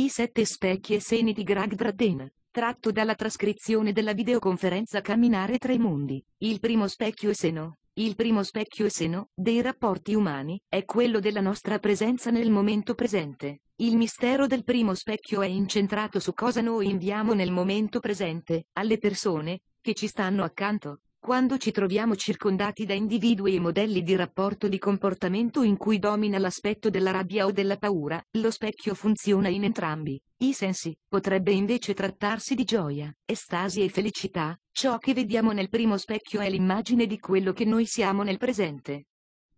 I sette specchi e seni di Greg Braden. Tratto dalla trascrizione della videoconferenza Camminare tra i mondi. Il primo specchio e seno. Il primo specchio e seno dei rapporti umani è quello della nostra presenza nel momento presente. Il mistero del primo specchio è incentrato su cosa noi inviamo nel momento presente, alle persone che ci stanno accanto. Quando ci troviamo circondati da individui e modelli di rapporto di comportamento in cui domina l'aspetto della rabbia o della paura, lo specchio funziona in entrambi i sensi. Potrebbe invece trattarsi di gioia, estasi e felicità. Ciò che vediamo nel primo specchio è l'immagine di quello che noi siamo nel presente.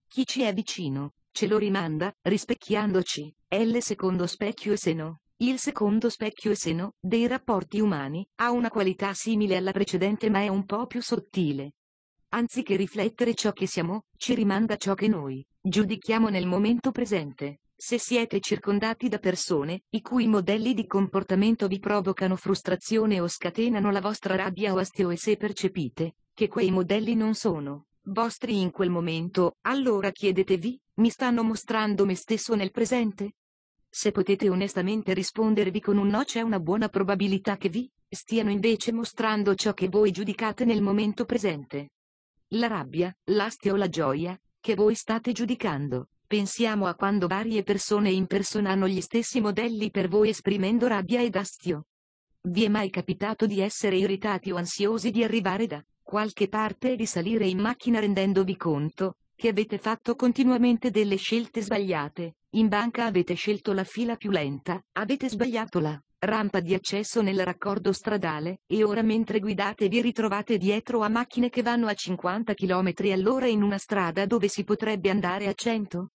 Chi ci è vicino, ce lo rimanda, rispecchiandoci. È il secondo specchio e seno. Il secondo specchio e seno, dei rapporti umani, ha una qualità simile alla precedente ma è un po' più sottile. Anziché riflettere ciò che siamo, ci rimanda ciò che noi giudichiamo nel momento presente. Se siete circondati da persone, i cui modelli di comportamento vi provocano frustrazione o scatenano la vostra rabbia o astio e se percepite che quei modelli non sono vostri in quel momento, allora chiedetevi, mi stanno mostrando me stesso nel presente? Se potete onestamente rispondervi con un no c'è una buona probabilità che vi stiano invece mostrando ciò che voi giudicate nel momento presente. La rabbia, l'astio o la gioia, che voi state giudicando. Pensiamo a quando varie persone impersonano gli stessi modelli per voi esprimendo rabbia ed astio. Vi è mai capitato di essere irritati o ansiosi di arrivare da qualche parte e di salire in macchina rendendovi conto che avete fatto continuamente delle scelte sbagliate? In banca avete scelto la fila più lenta, avete sbagliato la rampa di accesso nel raccordo stradale, e ora mentre guidate vi ritrovate dietro a macchine che vanno a 50 km all'ora in una strada dove si potrebbe andare a 100?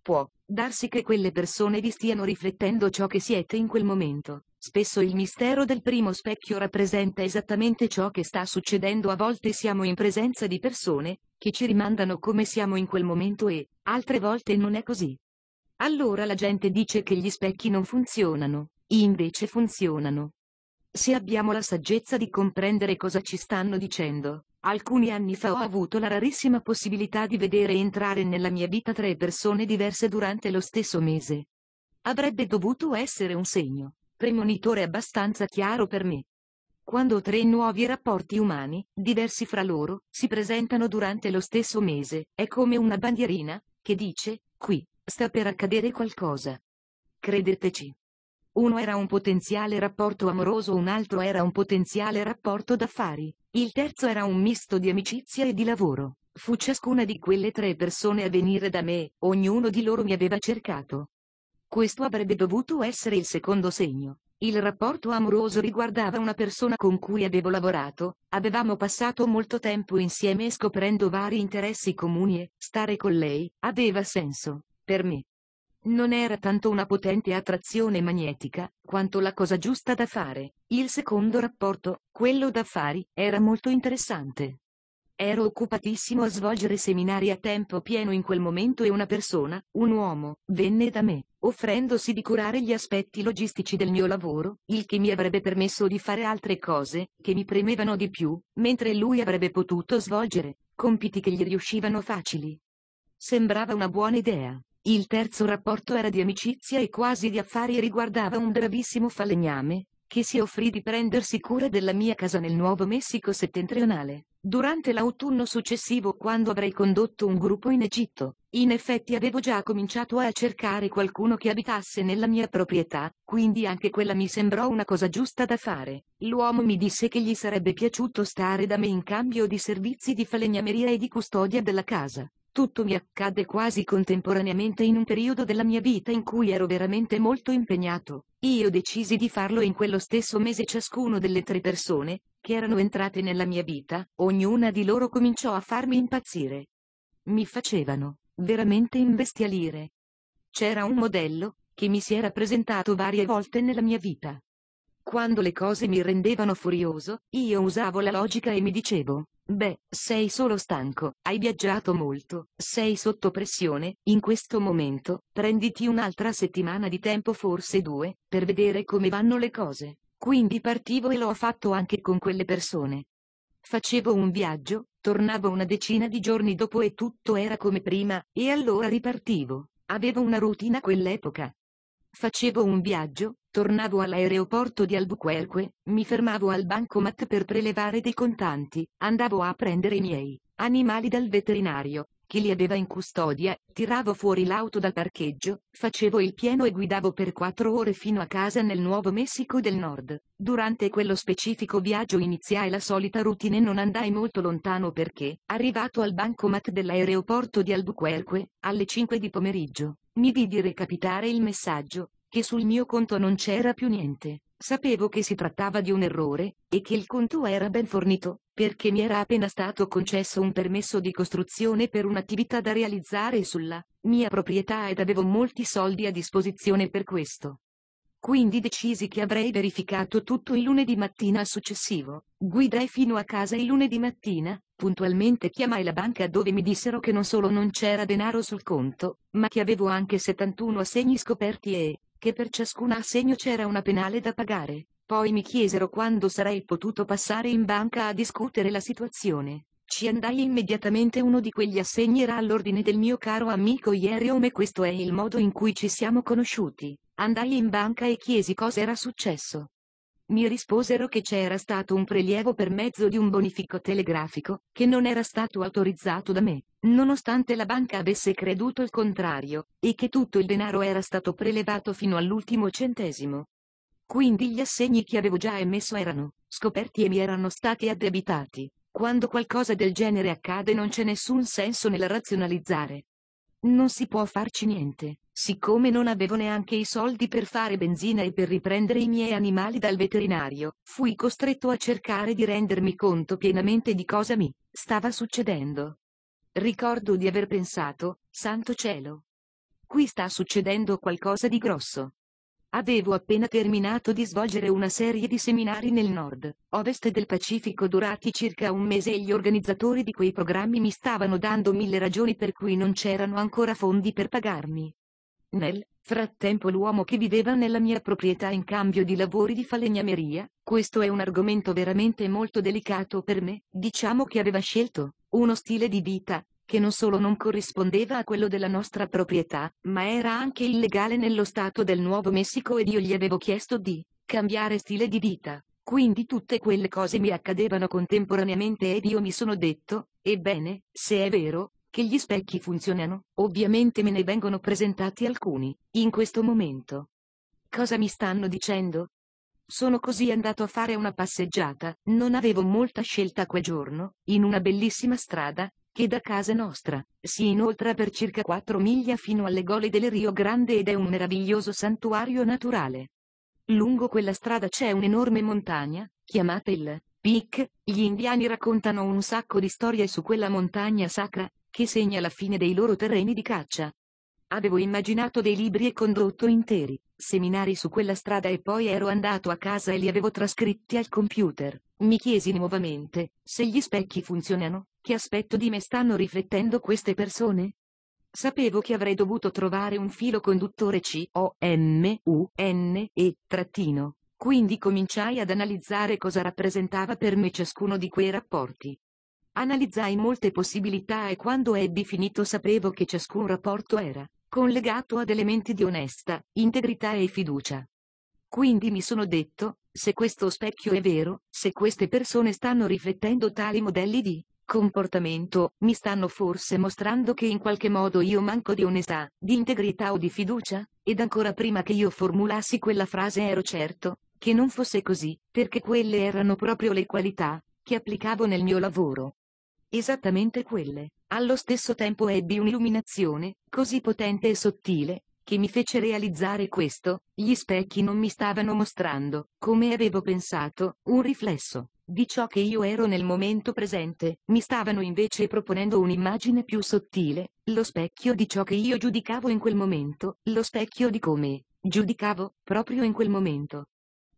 Può darsi che quelle persone vi stiano riflettendo ciò che siete in quel momento. Spesso il mistero del primo specchio rappresenta esattamente ciò che sta succedendo. A volte siamo in presenza di persone che ci rimandano come siamo in quel momento e, altre volte non è così. Allora la gente dice che gli specchi non funzionano, invece funzionano. Se abbiamo la saggezza di comprendere cosa ci stanno dicendo, alcuni anni fa ho avuto la rarissima possibilità di vedere entrare nella mia vita tre persone diverse durante lo stesso mese. Avrebbe dovuto essere un segno, premonitore abbastanza chiaro per me. Quando tre nuovi rapporti umani, diversi fra loro, si presentano durante lo stesso mese, è come una bandierina, che dice, qui, Sta per accadere qualcosa. Credeteci. Uno era un potenziale rapporto amoroso, un altro era un potenziale rapporto d'affari, il terzo era un misto di amicizia e di lavoro. Fu ciascuna di quelle tre persone a venire da me, ognuno di loro mi aveva cercato. Questo avrebbe dovuto essere il secondo segno. Il rapporto amoroso riguardava una persona con cui avevo lavorato, avevamo passato molto tempo insieme scoprendo vari interessi comuni e stare con lei aveva senso. Per me. Non era tanto una potente attrazione magnetica, quanto la cosa giusta da fare. Il secondo rapporto, quello d'affari, era molto interessante. Ero occupatissimo a svolgere seminari a tempo pieno in quel momento e una persona, un uomo, venne da me, offrendosi di curare gli aspetti logistici del mio lavoro, il che mi avrebbe permesso di fare altre cose, che mi premevano di più, mentre lui avrebbe potuto svolgere compiti che gli riuscivano facili. Sembrava una buona idea. Il terzo rapporto era di amicizia e quasi di affari e riguardava un bravissimo falegname, che si offrì di prendersi cura della mia casa nel Nuovo Messico settentrionale. Durante l'autunno successivo quando avrei condotto un gruppo in Egitto, in effetti avevo già cominciato a cercare qualcuno che abitasse nella mia proprietà, quindi anche quella mi sembrò una cosa giusta da fare. L'uomo mi disse che gli sarebbe piaciuto stare da me in cambio di servizi di falegnameria e di custodia della casa. Tutto mi accadde quasi contemporaneamente in un periodo della mia vita in cui ero veramente molto impegnato. Io decisi di farlo in quello stesso mese ciascuno delle tre persone, che erano entrate nella mia vita, ognuna di loro cominciò a farmi impazzire. Mi facevano veramente imbestialire. C'era un modello, che mi si era presentato varie volte nella mia vita. Quando le cose mi rendevano furioso, io usavo la logica e mi dicevo, beh, sei solo stanco, hai viaggiato molto, sei sotto pressione, in questo momento, prenditi un'altra settimana di tempo forse due, per vedere come vanno le cose. Quindi partivo e l'ho fatto anche con quelle persone. Facevo un viaggio, tornavo una decina di giorni dopo e tutto era come prima, e allora ripartivo. Avevo una routine a quell'epoca. Facevo un viaggio, Tornavo all'aeroporto di Albuquerque, mi fermavo al bancomat per prelevare dei contanti, andavo a prendere i miei animali dal veterinario, che li aveva in custodia, tiravo fuori l'auto dal parcheggio, facevo il pieno e guidavo per quattro ore fino a casa nel Nuovo Messico del Nord. Durante quello specifico viaggio iniziai la solita routine e non andai molto lontano perché, arrivato al bancomat dell'aeroporto di Albuquerque, alle 5 di pomeriggio, mi vidi recapitare il messaggio, che sul mio conto non c'era più niente. Sapevo che si trattava di un errore, e che il conto era ben fornito, perché mi era appena stato concesso un permesso di costruzione per un'attività da realizzare sulla mia proprietà ed avevo molti soldi a disposizione per questo. Quindi decisi che avrei verificato tutto il lunedì mattina successivo. Guidai fino a casa il lunedì mattina, puntualmente chiamai la banca dove mi dissero che non solo non c'era denaro sul conto, ma che avevo anche 71 assegni scoperti e, che per ciascun assegno c'era una penale da pagare. Poi mi chiesero quando sarei potuto passare in banca a discutere la situazione. Ci andai immediatamente uno di quegli assegni era all'ordine del mio caro amico Ierome e questo è il modo in cui ci siamo conosciuti. Andai in banca e chiesi cosa era successo. Mi risposero che c'era stato un prelievo per mezzo di un bonifico telegrafico, che non era stato autorizzato da me, nonostante la banca avesse creduto il contrario, e che tutto il denaro era stato prelevato fino all'ultimo centesimo. Quindi gli assegni che avevo già emesso erano scoperti e mi erano stati addebitati. Quando qualcosa del genere accade non c'è nessun senso nel razionalizzare. Non si può farci niente. Siccome non avevo neanche i soldi per fare benzina e per riprendere i miei animali dal veterinario, fui costretto a cercare di rendermi conto pienamente di cosa mi stava succedendo. Ricordo di aver pensato, santo cielo. Qui sta succedendo qualcosa di grosso. Avevo appena terminato di svolgere una serie di seminari nel nord, ovest del Pacifico durati circa un mese e gli organizzatori di quei programmi mi stavano dando mille ragioni per cui non c'erano ancora fondi per pagarmi. Nel frattempo l'uomo che viveva nella mia proprietà in cambio di lavori di falegnameria, questo è un argomento veramente molto delicato per me, diciamo che aveva scelto uno stile di vita che non solo non corrispondeva a quello della nostra proprietà, ma era anche illegale nello Stato del Nuovo Messico ed io gli avevo chiesto di cambiare stile di vita. Quindi tutte quelle cose mi accadevano contemporaneamente ed io mi sono detto, ebbene, se è vero, che gli specchi funzionano, ovviamente me ne vengono presentati alcuni, in questo momento. Cosa mi stanno dicendo? Sono così andato a fare una passeggiata, non avevo molta scelta quel giorno, in una bellissima strada, che da casa nostra si inoltra per circa 4 miglia fino alle gole del Rio Grande ed è un meraviglioso santuario naturale. Lungo quella strada c'è un'enorme montagna, chiamata il Peak, gli indiani raccontano un sacco di storie su quella montagna sacra, che segna la fine dei loro terreni di caccia. Avevo immaginato dei libri e condotto interi seminari su quella strada e poi ero andato a casa e li avevo trascritti al computer. Mi chiesi nuovamente, se gli specchi funzionano, che aspetto di me stanno riflettendo queste persone? Sapevo che avrei dovuto trovare un filo conduttore C-O-M-U-N-E, trattino. Quindi cominciai ad analizzare cosa rappresentava per me ciascuno di quei rapporti. Analizzai molte possibilità e quando ebbi finito sapevo che ciascun rapporto era collegato ad elementi di onesta, integrità e fiducia. Quindi mi sono detto, se questo specchio è vero, se queste persone stanno riflettendo tali modelli di comportamento, mi stanno forse mostrando che in qualche modo io manco di onestà, di integrità o di fiducia? Ed ancora prima che io formulassi quella frase ero certo che non fosse così, perché quelle erano proprio le qualità che applicavo nel mio lavoro. Esattamente quelle. Allo stesso tempo ebbi un'illuminazione, così potente e sottile, che mi fece realizzare questo, gli specchi non mi stavano mostrando, come avevo pensato, un riflesso di ciò che io ero nel momento presente, mi stavano invece proponendo un'immagine più sottile, lo specchio di ciò che io giudicavo in quel momento, lo specchio di come giudicavo proprio in quel momento.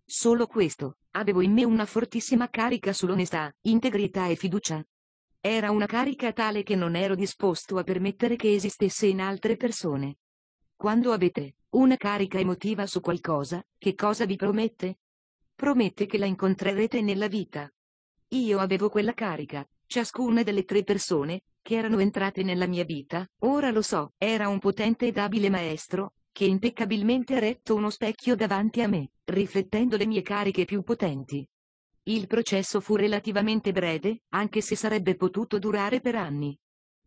Solo questo, avevo in me una fortissima carica sull'onestà, integrità e fiducia, era una carica tale che non ero disposto a permettere che esistesse in altre persone. Quando avete una carica emotiva su qualcosa, che cosa vi promette? Promette che la incontrerete nella vita. Io avevo quella carica, ciascuna delle tre persone, che erano entrate nella mia vita, ora lo so, era un potente ed abile maestro, che impeccabilmente eretto uno specchio davanti a me, riflettendo le mie cariche più potenti. Il processo fu relativamente breve, anche se sarebbe potuto durare per anni.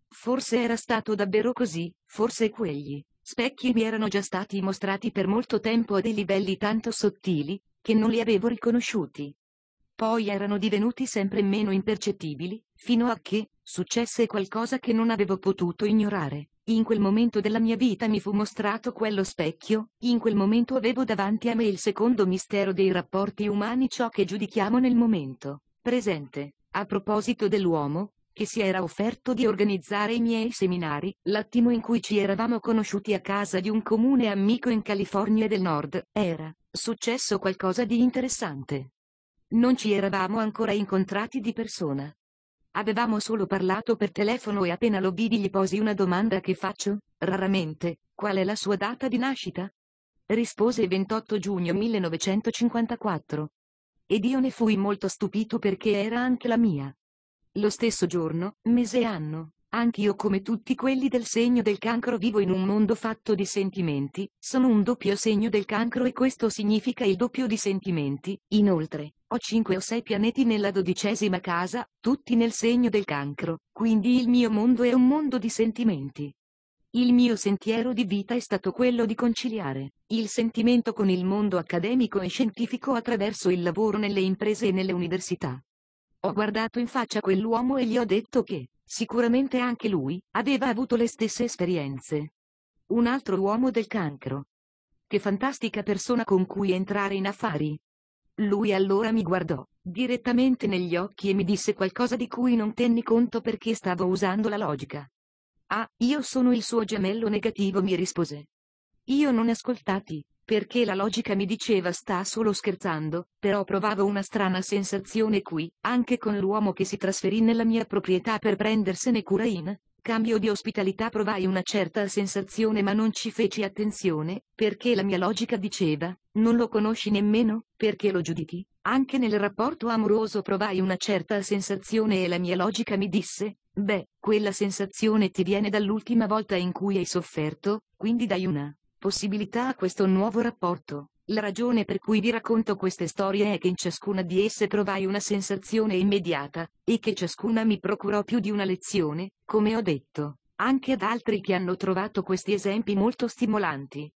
Forse era stato davvero così, forse quegli specchi mi erano già stati mostrati per molto tempo a dei livelli tanto sottili, che non li avevo riconosciuti. Poi erano divenuti sempre meno impercettibili, fino a che, successe qualcosa che non avevo potuto ignorare. In quel momento della mia vita mi fu mostrato quello specchio, in quel momento avevo davanti a me il secondo mistero dei rapporti umani ciò che giudichiamo nel momento presente. A proposito dell'uomo, che si era offerto di organizzare i miei seminari, l'attimo in cui ci eravamo conosciuti a casa di un comune amico in California del Nord, era successo qualcosa di interessante. Non ci eravamo ancora incontrati di persona. Avevamo solo parlato per telefono e appena lo vidi gli posi una domanda che faccio, raramente, qual è la sua data di nascita? Rispose 28 giugno 1954. Ed io ne fui molto stupito perché era anche la mia. Lo stesso giorno, mese e anno, anch'io come tutti quelli del segno del cancro vivo in un mondo fatto di sentimenti, sono un doppio segno del cancro e questo significa il doppio di sentimenti, inoltre, ho cinque o sei pianeti nella dodicesima casa, tutti nel segno del cancro, quindi il mio mondo è un mondo di sentimenti. Il mio sentiero di vita è stato quello di conciliare il sentimento con il mondo accademico e scientifico attraverso il lavoro nelle imprese e nelle università. Ho guardato in faccia quell'uomo e gli ho detto che, sicuramente anche lui, aveva avuto le stesse esperienze. Un altro uomo del cancro. Che fantastica persona con cui entrare in affari. Lui allora mi guardò direttamente negli occhi e mi disse qualcosa di cui non tenni conto perché stavo usando la logica. Ah, io sono il suo gemello negativo, mi rispose. Io non ascoltati, perché la logica mi diceva sta solo scherzando, però provavo una strana sensazione qui, anche con l'uomo che si trasferì nella mia proprietà per prendersene cura in cambio di ospitalità provai una certa sensazione ma non ci feci attenzione, perché la mia logica diceva, non lo conosci nemmeno, perché lo giudichi? Anche nel rapporto amoroso provai una certa sensazione e la mia logica mi disse, beh, quella sensazione ti viene dall'ultima volta in cui hai sofferto, quindi dai una possibilità a questo nuovo rapporto. La ragione per cui vi racconto queste storie è che in ciascuna di esse provai una sensazione immediata, e che ciascuna mi procurò più di una lezione, come ho detto, anche ad altri che hanno trovato questi esempi molto stimolanti.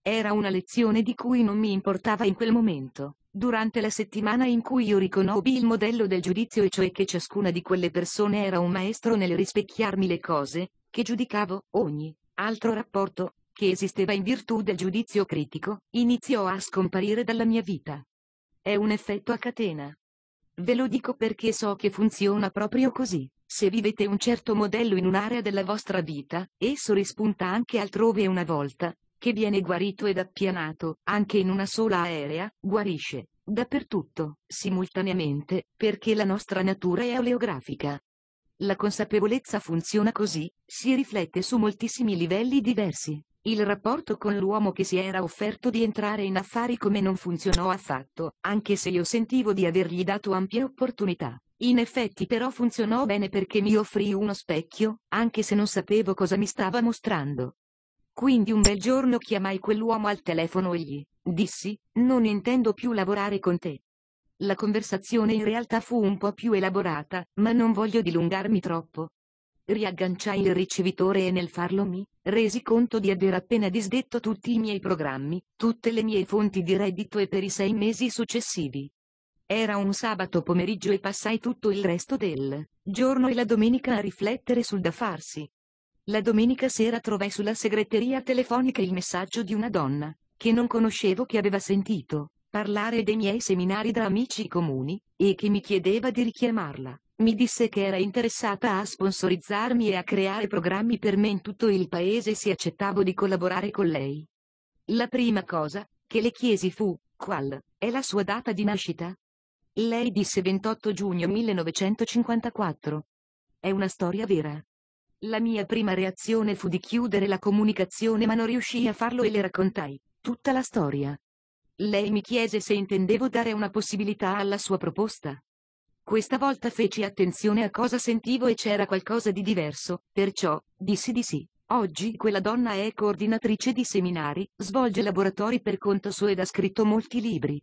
Era una lezione di cui non mi importava in quel momento, durante la settimana in cui io riconobbi il modello del giudizio e cioè che ciascuna di quelle persone era un maestro nel rispecchiarmi le cose, che giudicavo, ogni altro rapporto, che esisteva in virtù del giudizio critico, iniziò a scomparire dalla mia vita. È un effetto a catena. Ve lo dico perché so che funziona proprio così. Se vivete un certo modello in un'area della vostra vita, esso rispunta anche altrove una volta, che viene guarito ed appianato, anche in una sola area, guarisce, dappertutto, simultaneamente, perché la nostra natura è oleografica. La consapevolezza funziona così, si riflette su moltissimi livelli diversi. Il rapporto con l'uomo che si era offerto di entrare in affari come non funzionò affatto, anche se io sentivo di avergli dato ampie opportunità. In effetti però funzionò bene perché mi offrì uno specchio, anche se non sapevo cosa mi stava mostrando. Quindi un bel giorno chiamai quell'uomo al telefono e gli dissi, non intendo più lavorare con te. La conversazione in realtà fu un po' più elaborata, ma non voglio dilungarmi troppo. Riagganciai il ricevitore e nel farlo mi resi conto di aver appena disdetto tutti i miei programmi, tutte le mie fonti di reddito e per i sei mesi successivi. Era un sabato pomeriggio e passai tutto il resto del giorno e la domenica a riflettere sul da farsi. La domenica sera trovai sulla segreteria telefonica il messaggio di una donna, che non conoscevo che aveva sentito parlare dei miei seminari da amici comuni, e che mi chiedeva di richiamarla. Mi disse che era interessata a sponsorizzarmi e a creare programmi per me in tutto il paese se accettavo di collaborare con lei. La prima cosa che le chiesi fu, qual è la sua data di nascita? Lei disse 28 giugno 1954. È una storia vera. La mia prima reazione fu di chiudere la comunicazione ma non riuscii a farlo e le raccontai tutta la storia. Lei mi chiese se intendevo dare una possibilità alla sua proposta. Questa volta feci attenzione a cosa sentivo e c'era qualcosa di diverso, perciò, dissi di sì. Oggi quella donna è coordinatrice di seminari, svolge laboratori per conto suo ed ha scritto molti libri.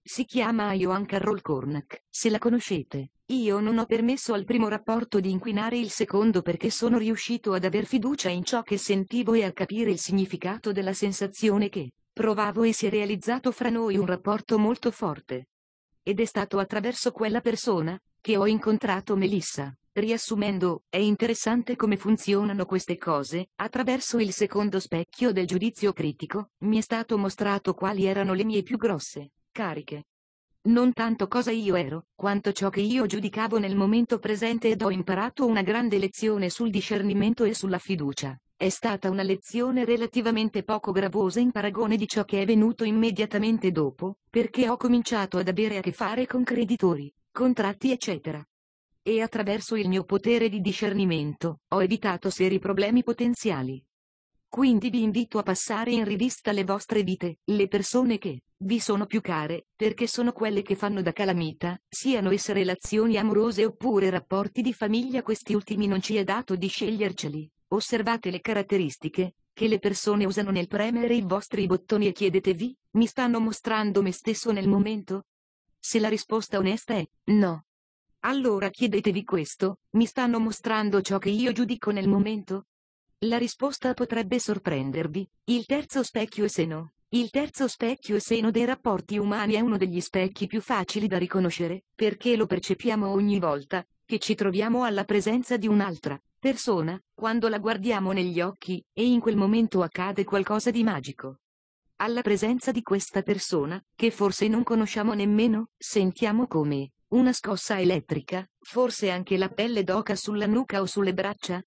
Si chiama Johan Carroll Cornack, se la conoscete. Io non ho permesso al primo rapporto di inquinare il secondo perché sono riuscito ad aver fiducia in ciò che sentivo e a capire il significato della sensazione che provavo e si è realizzato fra noi un rapporto molto forte. Ed è stato attraverso quella persona che ho incontrato Melissa. Riassumendo, è interessante come funzionano queste cose, attraverso il secondo specchio del giudizio critico, mi è stato mostrato quali erano le mie più grosse cariche. Non tanto cosa io ero, quanto ciò che io giudicavo nel momento presente ed ho imparato una grande lezione sul discernimento e sulla fiducia. È stata una lezione relativamente poco gravosa in paragone di ciò che è venuto immediatamente dopo, perché ho cominciato ad avere a che fare con creditori, contratti eccetera. E attraverso il mio potere di discernimento, ho evitato seri problemi potenziali. Quindi vi invito a passare in rivista le vostre vite, le persone che vi sono più care, perché sono quelle che fanno da calamita, siano esse relazioni amorose oppure rapporti di famiglia questi ultimi non ci è dato di sceglierceli. Osservate le caratteristiche che le persone usano nel premere i vostri bottoni e chiedetevi, mi stanno mostrando me stesso nel momento? Se la risposta onesta è no. Allora chiedetevi questo, mi stanno mostrando ciò che io giudico nel momento? La risposta potrebbe sorprendervi. Il terzo specchio è seno. Il terzo specchio e seno dei rapporti umani è uno degli specchi più facili da riconoscere, perché lo percepiamo ogni volta che ci troviamo alla presenza di un'altra persona, quando la guardiamo negli occhi, e in quel momento accade qualcosa di magico. Alla presenza di questa persona, che forse non conosciamo nemmeno, sentiamo come una scossa elettrica, forse anche la pelle d'oca sulla nuca o sulle braccia,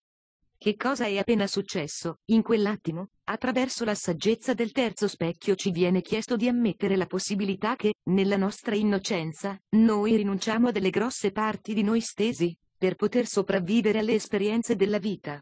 che cosa è appena successo? In quell'attimo, attraverso la saggezza del terzo specchio ci viene chiesto di ammettere la possibilità che, nella nostra innocenza, noi rinunciamo a delle grosse parti di noi stessi, per poter sopravvivere alle esperienze della vita.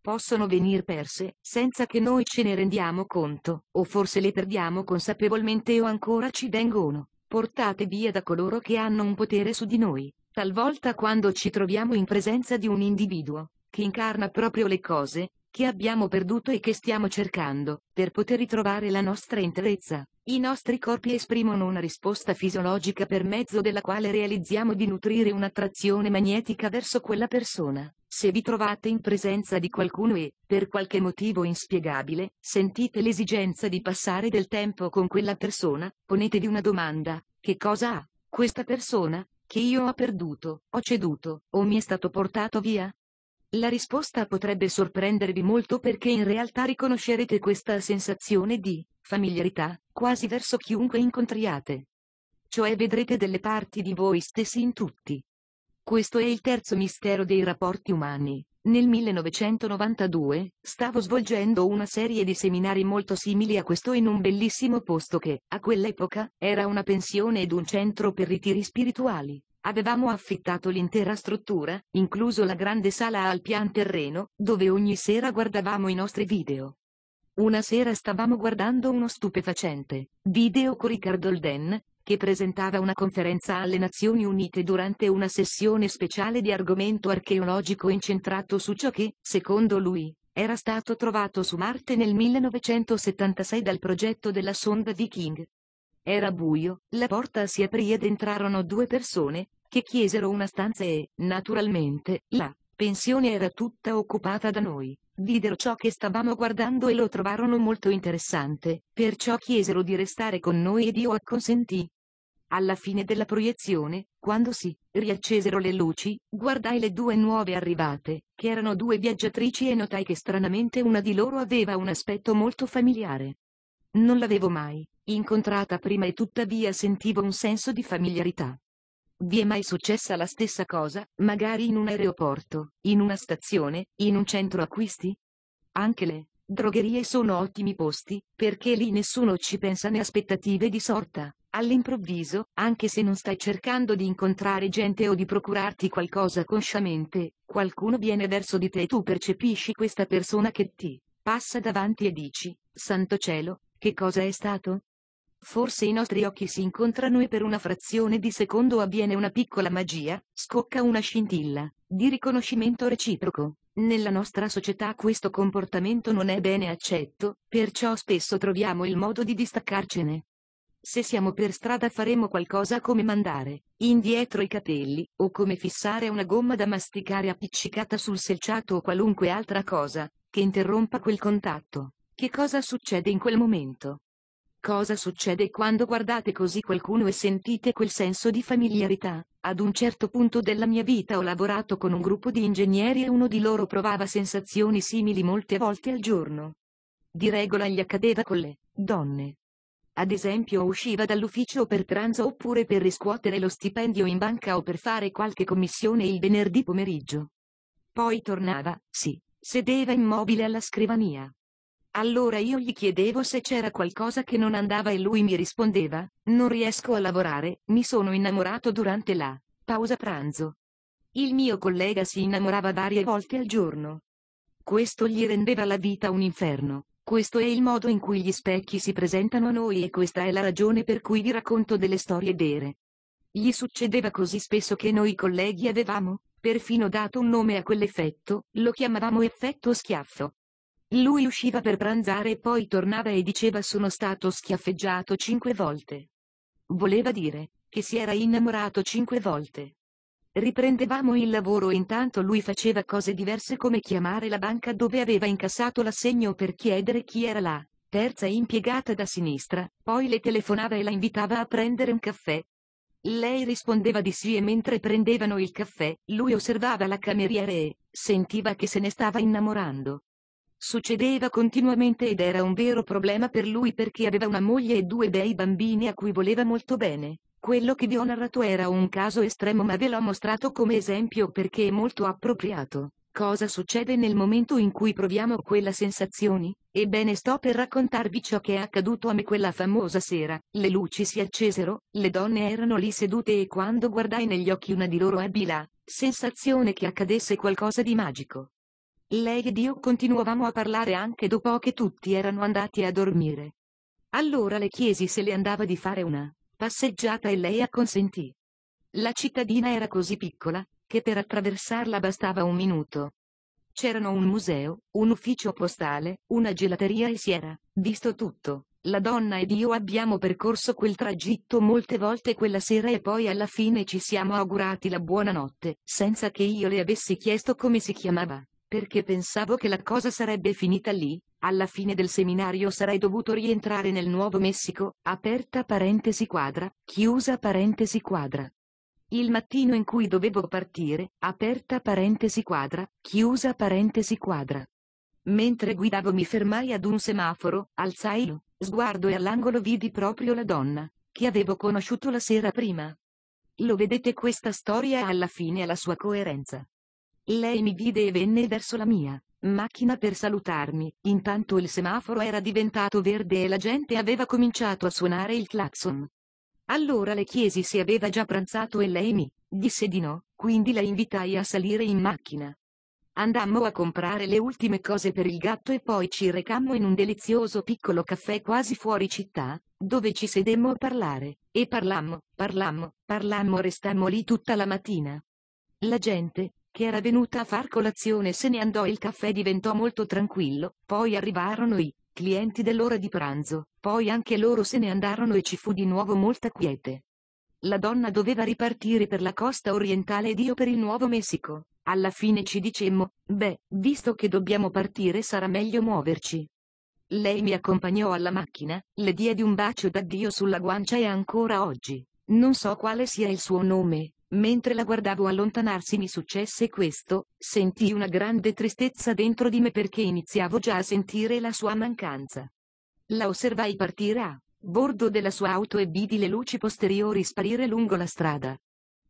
Possono venir perse, senza che noi ce ne rendiamo conto, o forse le perdiamo consapevolmente o ancora ci vengono portate via da coloro che hanno un potere su di noi. Talvolta quando ci troviamo in presenza di un individuo, che incarna proprio le cose che abbiamo perduto e che stiamo cercando, per poter ritrovare la nostra interezza. I nostri corpi esprimono una risposta fisiologica per mezzo della quale realizziamo di nutrire un'attrazione magnetica verso quella persona. Se vi trovate in presenza di qualcuno e, per qualche motivo inspiegabile, sentite l'esigenza di passare del tempo con quella persona, ponetevi una domanda. Che cosa ha questa persona, che io ho perduto, ho ceduto, o mi è stato portato via? La risposta potrebbe sorprendervi molto perché in realtà riconoscerete questa sensazione di familiarità, quasi verso chiunque incontriate. Cioè vedrete delle parti di voi stessi in tutti. Questo è il terzo mistero dei rapporti umani. Nel 1992, stavo svolgendo una serie di seminari molto simili a questo in un bellissimo posto che, a quell'epoca, era una pensione ed un centro per ritiri spirituali. Avevamo affittato l'intera struttura, incluso la grande sala al pian terreno, dove ogni sera guardavamo i nostri video. Una sera stavamo guardando uno stupefacente video con Riccardo Olden, che presentava una conferenza alle Nazioni Unite durante una sessione speciale di argomento archeologico incentrato su ciò che, secondo lui, era stato trovato su Marte nel 1976 dal progetto della sonda Viking. Era buio, la porta si aprì ed entrarono due persone, che chiesero una stanza e, naturalmente, la pensione era tutta occupata da noi. Videro ciò che stavamo guardando e lo trovarono molto interessante, perciò chiesero di restare con noi ed io acconsentì. Alla fine della proiezione, quando si riaccesero le luci, guardai le due nuove arrivate, che erano due viaggiatrici e notai che stranamente una di loro aveva un aspetto molto familiare. Non l'avevo mai incontrata prima e tuttavia sentivo un senso di familiarità. Vi è mai successa la stessa cosa, magari in un aeroporto, in una stazione, in un centro acquisti? Anche le drogherie sono ottimi posti, perché lì nessuno ci pensa né aspettative di sorta. All'improvviso, anche se non stai cercando di incontrare gente o di procurarti qualcosa consciamente, qualcuno viene verso di te e tu percepisci questa persona che ti passa davanti e dici, Santo cielo, che cosa è stato? Forse i nostri occhi si incontrano e per una frazione di secondo avviene una piccola magia, scocca una scintilla di riconoscimento reciproco. Nella nostra società questo comportamento non è bene accetto, perciò spesso troviamo il modo di distaccarcene. Se siamo per strada faremo qualcosa come mandare indietro i capelli, o come fissare una gomma da masticare appiccicata sul selciato o qualunque altra cosa, che interrompa quel contatto. Che cosa succede in quel momento? Cosa succede quando guardate così qualcuno e sentite quel senso di familiarità? Ad un certo punto della mia vita ho lavorato con un gruppo di ingegneri e uno di loro provava sensazioni simili molte volte al giorno. Di regola gli accadeva con le donne. Ad esempio usciva dall'ufficio per pranzo oppure per riscuotere lo stipendio in banca o per fare qualche commissione il venerdì pomeriggio. Poi tornava, sì, sedeva immobile alla scrivania. Allora io gli chiedevo se c'era qualcosa che non andava e lui mi rispondeva, non riesco a lavorare, mi sono innamorato durante la pausa pranzo. Il mio collega si innamorava varie volte al giorno. Questo gli rendeva la vita un inferno. Questo è il modo in cui gli specchi si presentano a noi e questa è la ragione per cui vi racconto delle storie vere. Gli succedeva così spesso che noi colleghi avevamo, perfino dato un nome a quell'effetto, lo chiamavamo effetto schiaffo. Lui usciva per pranzare e poi tornava e diceva sono stato schiaffeggiato cinque volte. Voleva dire, che si era innamorato cinque volte. Riprendevamo il lavoro e intanto lui faceva cose diverse come chiamare la banca dove aveva incassato l'assegno per chiedere chi era la terza impiegata da sinistra, poi le telefonava e la invitava a prendere un caffè. Lei rispondeva di sì e mentre prendevano il caffè, lui osservava la cameriera e sentiva che se ne stava innamorando. Succedeva continuamente ed era un vero problema per lui perché aveva una moglie e due bei bambini a cui voleva molto bene. Quello che vi ho narrato era un caso estremo ma ve l'ho mostrato come esempio perché è molto appropriato. Cosa succede nel momento in cui proviamo quella sensazioni? Ebbene sto per raccontarvi ciò che è accaduto a me quella famosa sera. Le luci si accesero, le donne erano lì sedute e quando guardai negli occhi una di loro ebbi la sensazione che accadesse qualcosa di magico. Lei ed io continuavamo a parlare anche dopo che tutti erano andati a dormire. Allora le chiesi se le andava di fare una passeggiata e lei acconsentì. La cittadina era così piccola, che per attraversarla bastava un minuto. C'erano un museo, un ufficio postale, una gelateria e si era visto tutto. La donna ed io abbiamo percorso quel tragitto molte volte quella sera e poi alla fine ci siamo augurati la buonanotte, senza che io le avessi chiesto come si chiamava perché pensavo che la cosa sarebbe finita lì, alla fine del seminario sarei dovuto rientrare nel Nuovo Messico, aperta parentesi quadra, chiusa parentesi quadra. Il mattino in cui dovevo partire, aperta parentesi quadra, chiusa parentesi quadra. Mentre guidavo mi fermai ad un semaforo, alzai lo sguardo e all'angolo vidi proprio la donna, che avevo conosciuto la sera prima. Lo vedete questa storia alla fine ha la sua coerenza. Lei mi vide e venne verso la mia macchina per salutarmi, intanto il semaforo era diventato verde e la gente aveva cominciato a suonare il clacson. Allora le chiesi se aveva già pranzato e lei mi disse di no, quindi la invitai a salire in macchina. Andammo a comprare le ultime cose per il gatto e poi ci recammo in un delizioso piccolo caffè quasi fuori città, dove ci sedemmo a parlare, e parlammo, parlammo, parlammo restammo lì tutta la mattina. La gente, che era venuta a far colazione se ne andò il caffè diventò molto tranquillo, poi arrivarono i clienti dell'ora di pranzo, poi anche loro se ne andarono e ci fu di nuovo molta quiete. La donna doveva ripartire per la costa orientale ed io per il Nuovo Messico. Alla fine ci dicemmo, beh, visto che dobbiamo partire sarà meglio muoverci. Lei mi accompagnò alla macchina, le diedi un bacio d'addio sulla guancia e ancora oggi. Non so quale sia il suo nome, Mentre la guardavo allontanarsi mi successe questo, sentii una grande tristezza dentro di me perché iniziavo già a sentire la sua mancanza. La osservai partire a bordo della sua auto e vidi le luci posteriori sparire lungo la strada.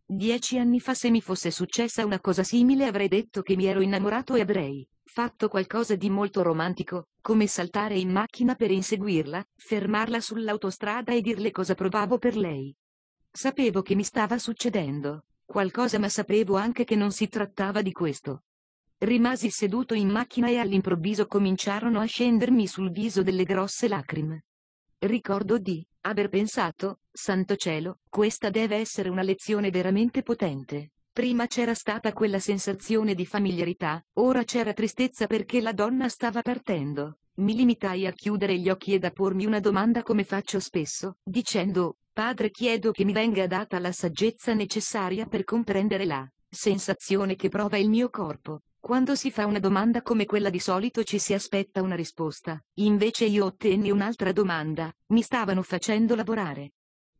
Dieci anni fa se mi fosse successa una cosa simile avrei detto che mi ero innamorato e avrei fatto qualcosa di molto romantico, come saltare in macchina per inseguirla, fermarla sull'autostrada e dirle cosa provavo per lei. Sapevo che mi stava succedendo qualcosa ma sapevo anche che non si trattava di questo. Rimasi seduto in macchina e all'improvviso cominciarono a scendermi sul viso delle grosse lacrime. Ricordo di aver pensato, santo cielo, questa deve essere una lezione veramente potente. Prima c'era stata quella sensazione di familiarità, ora c'era tristezza perché la donna stava partendo. Mi limitai a chiudere gli occhi ed a pormi una domanda come faccio spesso, dicendo, Padre chiedo che mi venga data la saggezza necessaria per comprendere la sensazione che prova il mio corpo. Quando si fa una domanda come quella di solito ci si aspetta una risposta, invece io ottenni un'altra domanda, mi stavano facendo lavorare.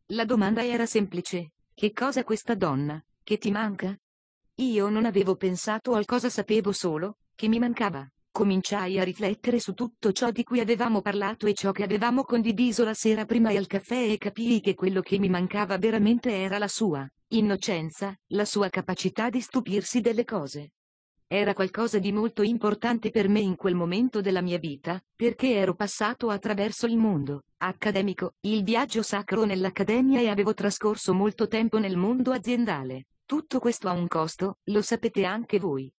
La domanda era semplice, che cosa questa donna, che ti manca? Io non avevo pensato al cosa sapevo solo, che mi mancava. Cominciai a riflettere su tutto ciò di cui avevamo parlato e ciò che avevamo condiviso la sera prima e al caffè e capii che quello che mi mancava veramente era la sua innocenza, la sua capacità di stupirsi delle cose. Era qualcosa di molto importante per me in quel momento della mia vita, perché ero passato attraverso il mondo accademico, il viaggio sacro nell'accademia e avevo trascorso molto tempo nel mondo aziendale. Tutto questo ha un costo, lo sapete anche voi.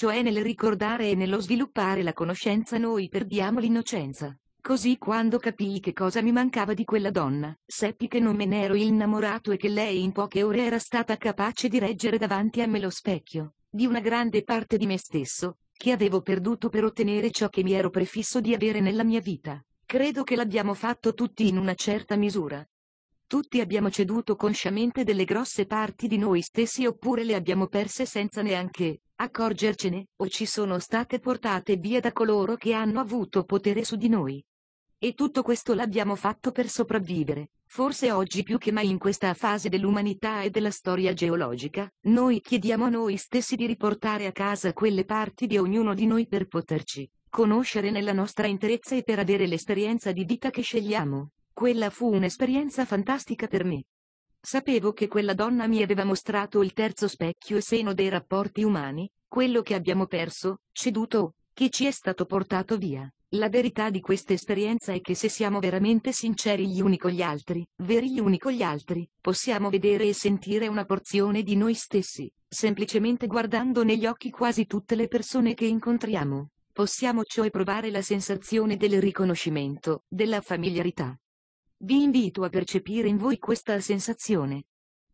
Cioè nel ricordare e nello sviluppare la conoscenza noi perdiamo l'innocenza. Così quando capii che cosa mi mancava di quella donna, seppi che non me ne ero innamorato e che lei in poche ore era stata capace di reggere davanti a me lo specchio, di una grande parte di me stesso, che avevo perduto per ottenere ciò che mi ero prefisso di avere nella mia vita. Credo che l'abbiamo fatto tutti in una certa misura. Tutti abbiamo ceduto consciamente delle grosse parti di noi stessi oppure le abbiamo perse senza neanche accorgercene, o ci sono state portate via da coloro che hanno avuto potere su di noi. E tutto questo l'abbiamo fatto per sopravvivere. Forse oggi più che mai in questa fase dell'umanità e della storia geologica, noi chiediamo a noi stessi di riportare a casa quelle parti di ognuno di noi per poterci conoscere nella nostra interezza e per avere l'esperienza di vita che scegliamo. Quella fu un'esperienza fantastica per me. Sapevo che quella donna mi aveva mostrato il terzo specchio e seno dei rapporti umani, quello che abbiamo perso, ceduto, che ci è stato portato via. La verità di questa esperienza è che se siamo veramente sinceri gli uni con gli altri, veri gli uni con gli altri, possiamo vedere e sentire una porzione di noi stessi, semplicemente guardando negli occhi quasi tutte le persone che incontriamo. Possiamo cioè provare la sensazione del riconoscimento, della familiarità. Vi invito a percepire in voi questa sensazione.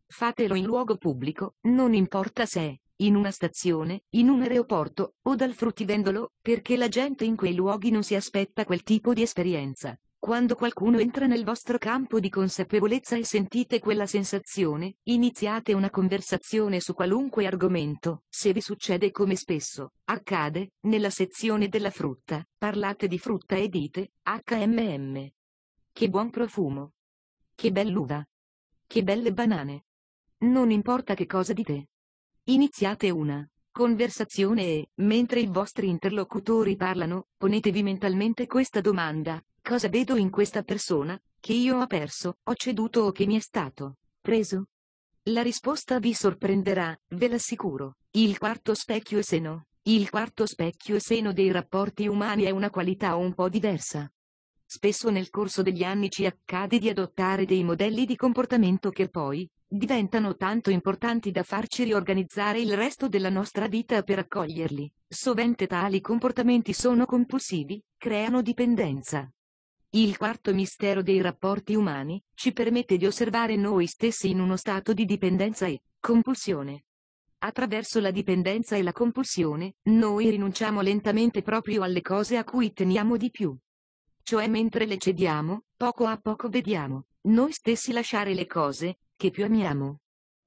Fatelo in luogo pubblico, non importa se in una stazione, in un aeroporto, o dal fruttivendolo, perché la gente in quei luoghi non si aspetta quel tipo di esperienza. Quando qualcuno entra nel vostro campo di consapevolezza e sentite quella sensazione, iniziate una conversazione su qualunque argomento, se vi succede come spesso accade, nella sezione della frutta, parlate di frutta e dite, HMM. Che buon profumo. Che bell'uva. Che belle banane. Non importa che cosa dite. Iniziate una conversazione e, mentre i vostri interlocutori parlano, ponetevi mentalmente questa domanda. Cosa vedo in questa persona, che io ho perso, ho ceduto o che mi è stato preso? La risposta vi sorprenderà, ve l'assicuro. Il quarto specchio e seno. Il quarto specchio e seno dei rapporti umani è una qualità un po' diversa. Spesso nel corso degli anni ci accade di adottare dei modelli di comportamento che poi, diventano tanto importanti da farci riorganizzare il resto della nostra vita per accoglierli. Sovente tali comportamenti sono compulsivi, creano dipendenza. Il quarto mistero dei rapporti umani ci permette di osservare noi stessi in uno stato di dipendenza e compulsione. Attraverso la dipendenza e la compulsione, noi rinunciamo lentamente proprio alle cose a cui teniamo di più. Cioè mentre le cediamo, poco a poco vediamo noi stessi lasciare le cose che più amiamo.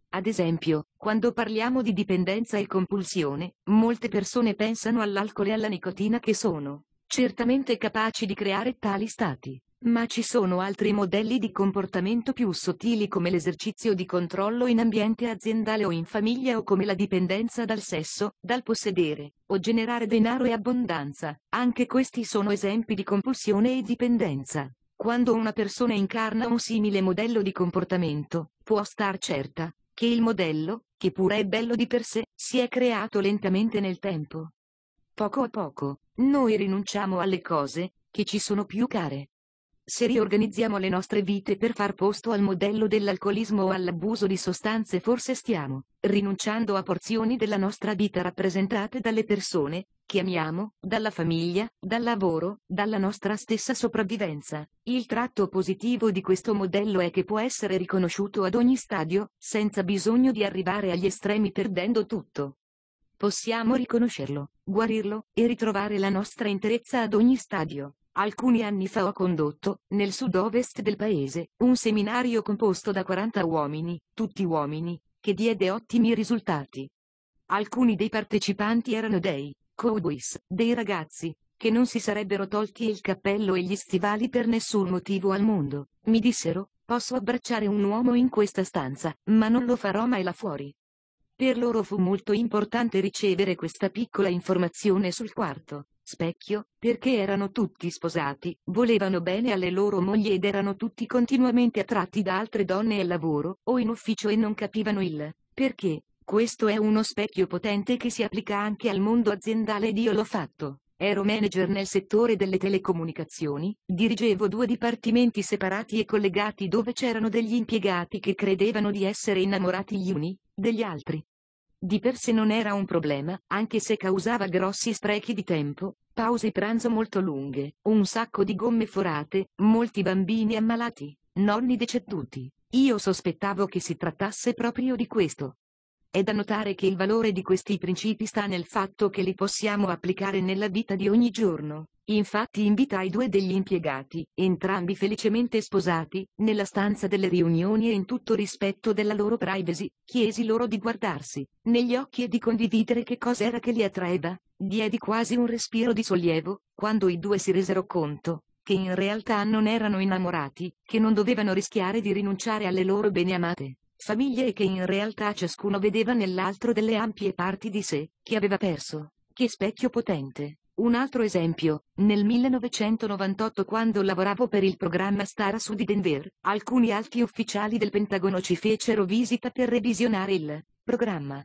Ad esempio, quando parliamo di dipendenza e compulsione, molte persone pensano all'alcol e alla nicotina che sono certamente capaci di creare tali stati. Ma ci sono altri modelli di comportamento più sottili come l'esercizio di controllo in ambiente aziendale o in famiglia o come la dipendenza dal sesso, dal possedere, o generare denaro e abbondanza. Anche questi sono esempi di compulsione e dipendenza. Quando una persona incarna un simile modello di comportamento, può star certa che il modello, che pure è bello di per sé, si è creato lentamente nel tempo. Poco a poco, noi rinunciamo alle cose che ci sono più care. Se riorganizziamo le nostre vite per far posto al modello dell'alcolismo o all'abuso di sostanze forse stiamo rinunciando a porzioni della nostra vita rappresentate dalle persone che amiamo, dalla famiglia, dal lavoro, dalla nostra stessa sopravvivenza. Il tratto positivo di questo modello è che può essere riconosciuto ad ogni stadio, senza bisogno di arrivare agli estremi perdendo tutto. Possiamo riconoscerlo, guarirlo, e ritrovare la nostra interezza ad ogni stadio. Alcuni anni fa ho condotto, nel sud-ovest del paese, un seminario composto da 40 uomini, tutti uomini, che diede ottimi risultati. Alcuni dei partecipanti erano dei cowboys, dei ragazzi, che non si sarebbero tolti il cappello e gli stivali per nessun motivo al mondo. Mi dissero, posso abbracciare un uomo in questa stanza, ma non lo farò mai là fuori. Per loro fu molto importante ricevere questa piccola informazione sul quarto specchio, perché erano tutti sposati, volevano bene alle loro mogli ed erano tutti continuamente attratti da altre donne al lavoro, o in ufficio e non capivano il perché. Questo è uno specchio potente che si applica anche al mondo aziendale ed io l'ho fatto. Ero manager nel settore delle telecomunicazioni, dirigevo due dipartimenti separati e collegati dove c'erano degli impiegati che credevano di essere innamorati gli uni degli altri. Di per sé non era un problema, anche se causava grossi sprechi di tempo, pause pranzo molto lunghe, un sacco di gomme forate, molti bambini ammalati, nonni deceduti. Io sospettavo che si trattasse proprio di questo. È da notare che il valore di questi principi sta nel fatto che li possiamo applicare nella vita di ogni giorno. Infatti invitai due degli impiegati, entrambi felicemente sposati, nella stanza delle riunioni e in tutto rispetto della loro privacy, chiesi loro di guardarsi negli occhi e di condividere che cos'era che li attraeva. Diedi quasi un respiro di sollievo, quando i due si resero conto che in realtà non erano innamorati, che non dovevano rischiare di rinunciare alle loro beneamate famiglie e che in realtà ciascuno vedeva nell'altro delle ampie parti di sé, che aveva perso. Che specchio potente. Un altro esempio, nel 1998 quando lavoravo per il programma Starasu di Denver, alcuni alti ufficiali del Pentagono ci fecero visita per revisionare il programma.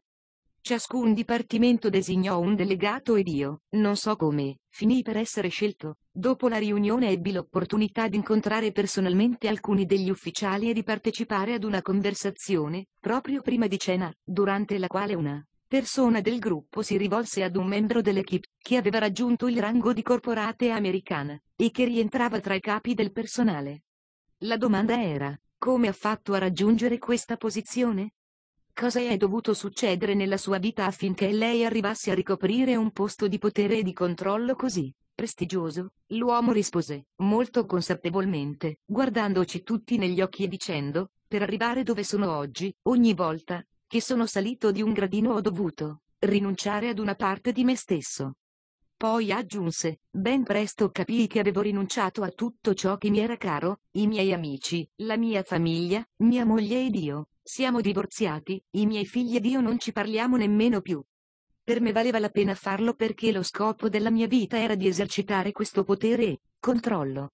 Ciascun dipartimento designò un delegato ed io, non so come, finì per essere scelto. Dopo la riunione ebbi l'opportunità di incontrare personalmente alcuni degli ufficiali e di partecipare ad una conversazione, proprio prima di cena, durante la quale una persona del gruppo si rivolse ad un membro dell'equipe, che aveva raggiunto il rango di corporate americana, e che rientrava tra i capi del personale. La domanda era, come ha fatto a raggiungere questa posizione? Cosa è dovuto succedere nella sua vita affinché lei arrivasse a ricoprire un posto di potere e di controllo così prestigioso? L'uomo rispose, molto consapevolmente, guardandoci tutti negli occhi e dicendo, per arrivare dove sono oggi, ogni volta, che sono salito di un gradino ho dovuto rinunciare ad una parte di me stesso. Poi aggiunse, ben presto capii che avevo rinunciato a tutto ciò che mi era caro, i miei amici, la mia famiglia, mia moglie ed io. Siamo divorziati, i miei figli ed io non ci parliamo nemmeno più. Per me valeva la pena farlo perché lo scopo della mia vita era di esercitare questo potere e controllo.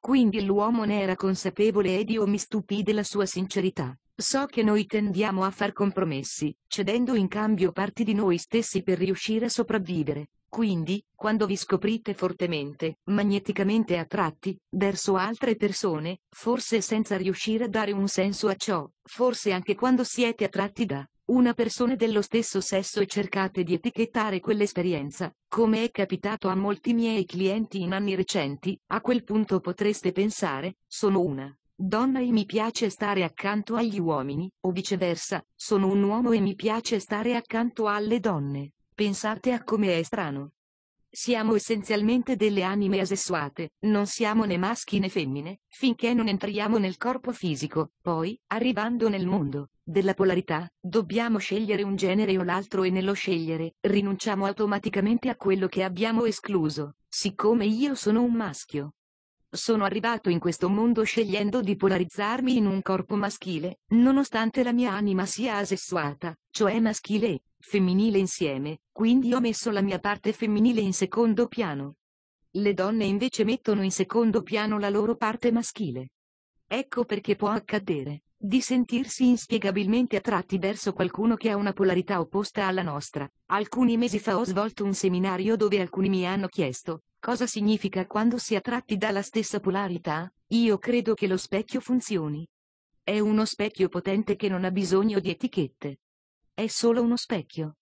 Quindi l'uomo ne era consapevole ed io mi stupii della sua sincerità. So che noi tendiamo a far compromessi, cedendo in cambio parti di noi stessi per riuscire a sopravvivere. Quindi, quando vi scoprite fortemente, magneticamente attratti, verso altre persone, forse senza riuscire a dare un senso a ciò, forse anche quando siete attratti da una persona dello stesso sesso e cercate di etichettare quell'esperienza, come è capitato a molti miei clienti in anni recenti, a quel punto potreste pensare, sono una donna e mi piace stare accanto agli uomini, o viceversa, sono un uomo e mi piace stare accanto alle donne. Pensate a come è strano. Siamo essenzialmente delle anime asessuate, non siamo né maschi né femmine, finché non entriamo nel corpo fisico, poi, arrivando nel mondo della polarità, dobbiamo scegliere un genere o l'altro e nello scegliere, rinunciamo automaticamente a quello che abbiamo escluso, siccome io sono un maschio. Sono arrivato in questo mondo scegliendo di polarizzarmi in un corpo maschile, nonostante la mia anima sia asessuata, cioè maschile e femminile insieme, quindi ho messo la mia parte femminile in secondo piano. Le donne invece mettono in secondo piano la loro parte maschile. Ecco perché può accadere di sentirsi inspiegabilmente attratti verso qualcuno che ha una polarità opposta alla nostra. Alcuni mesi fa ho svolto un seminario dove alcuni mi hanno chiesto, cosa significa quando si è attratti dalla stessa polarità? Io credo che lo specchio funzioni. È uno specchio potente che non ha bisogno di etichette. È solo uno specchio.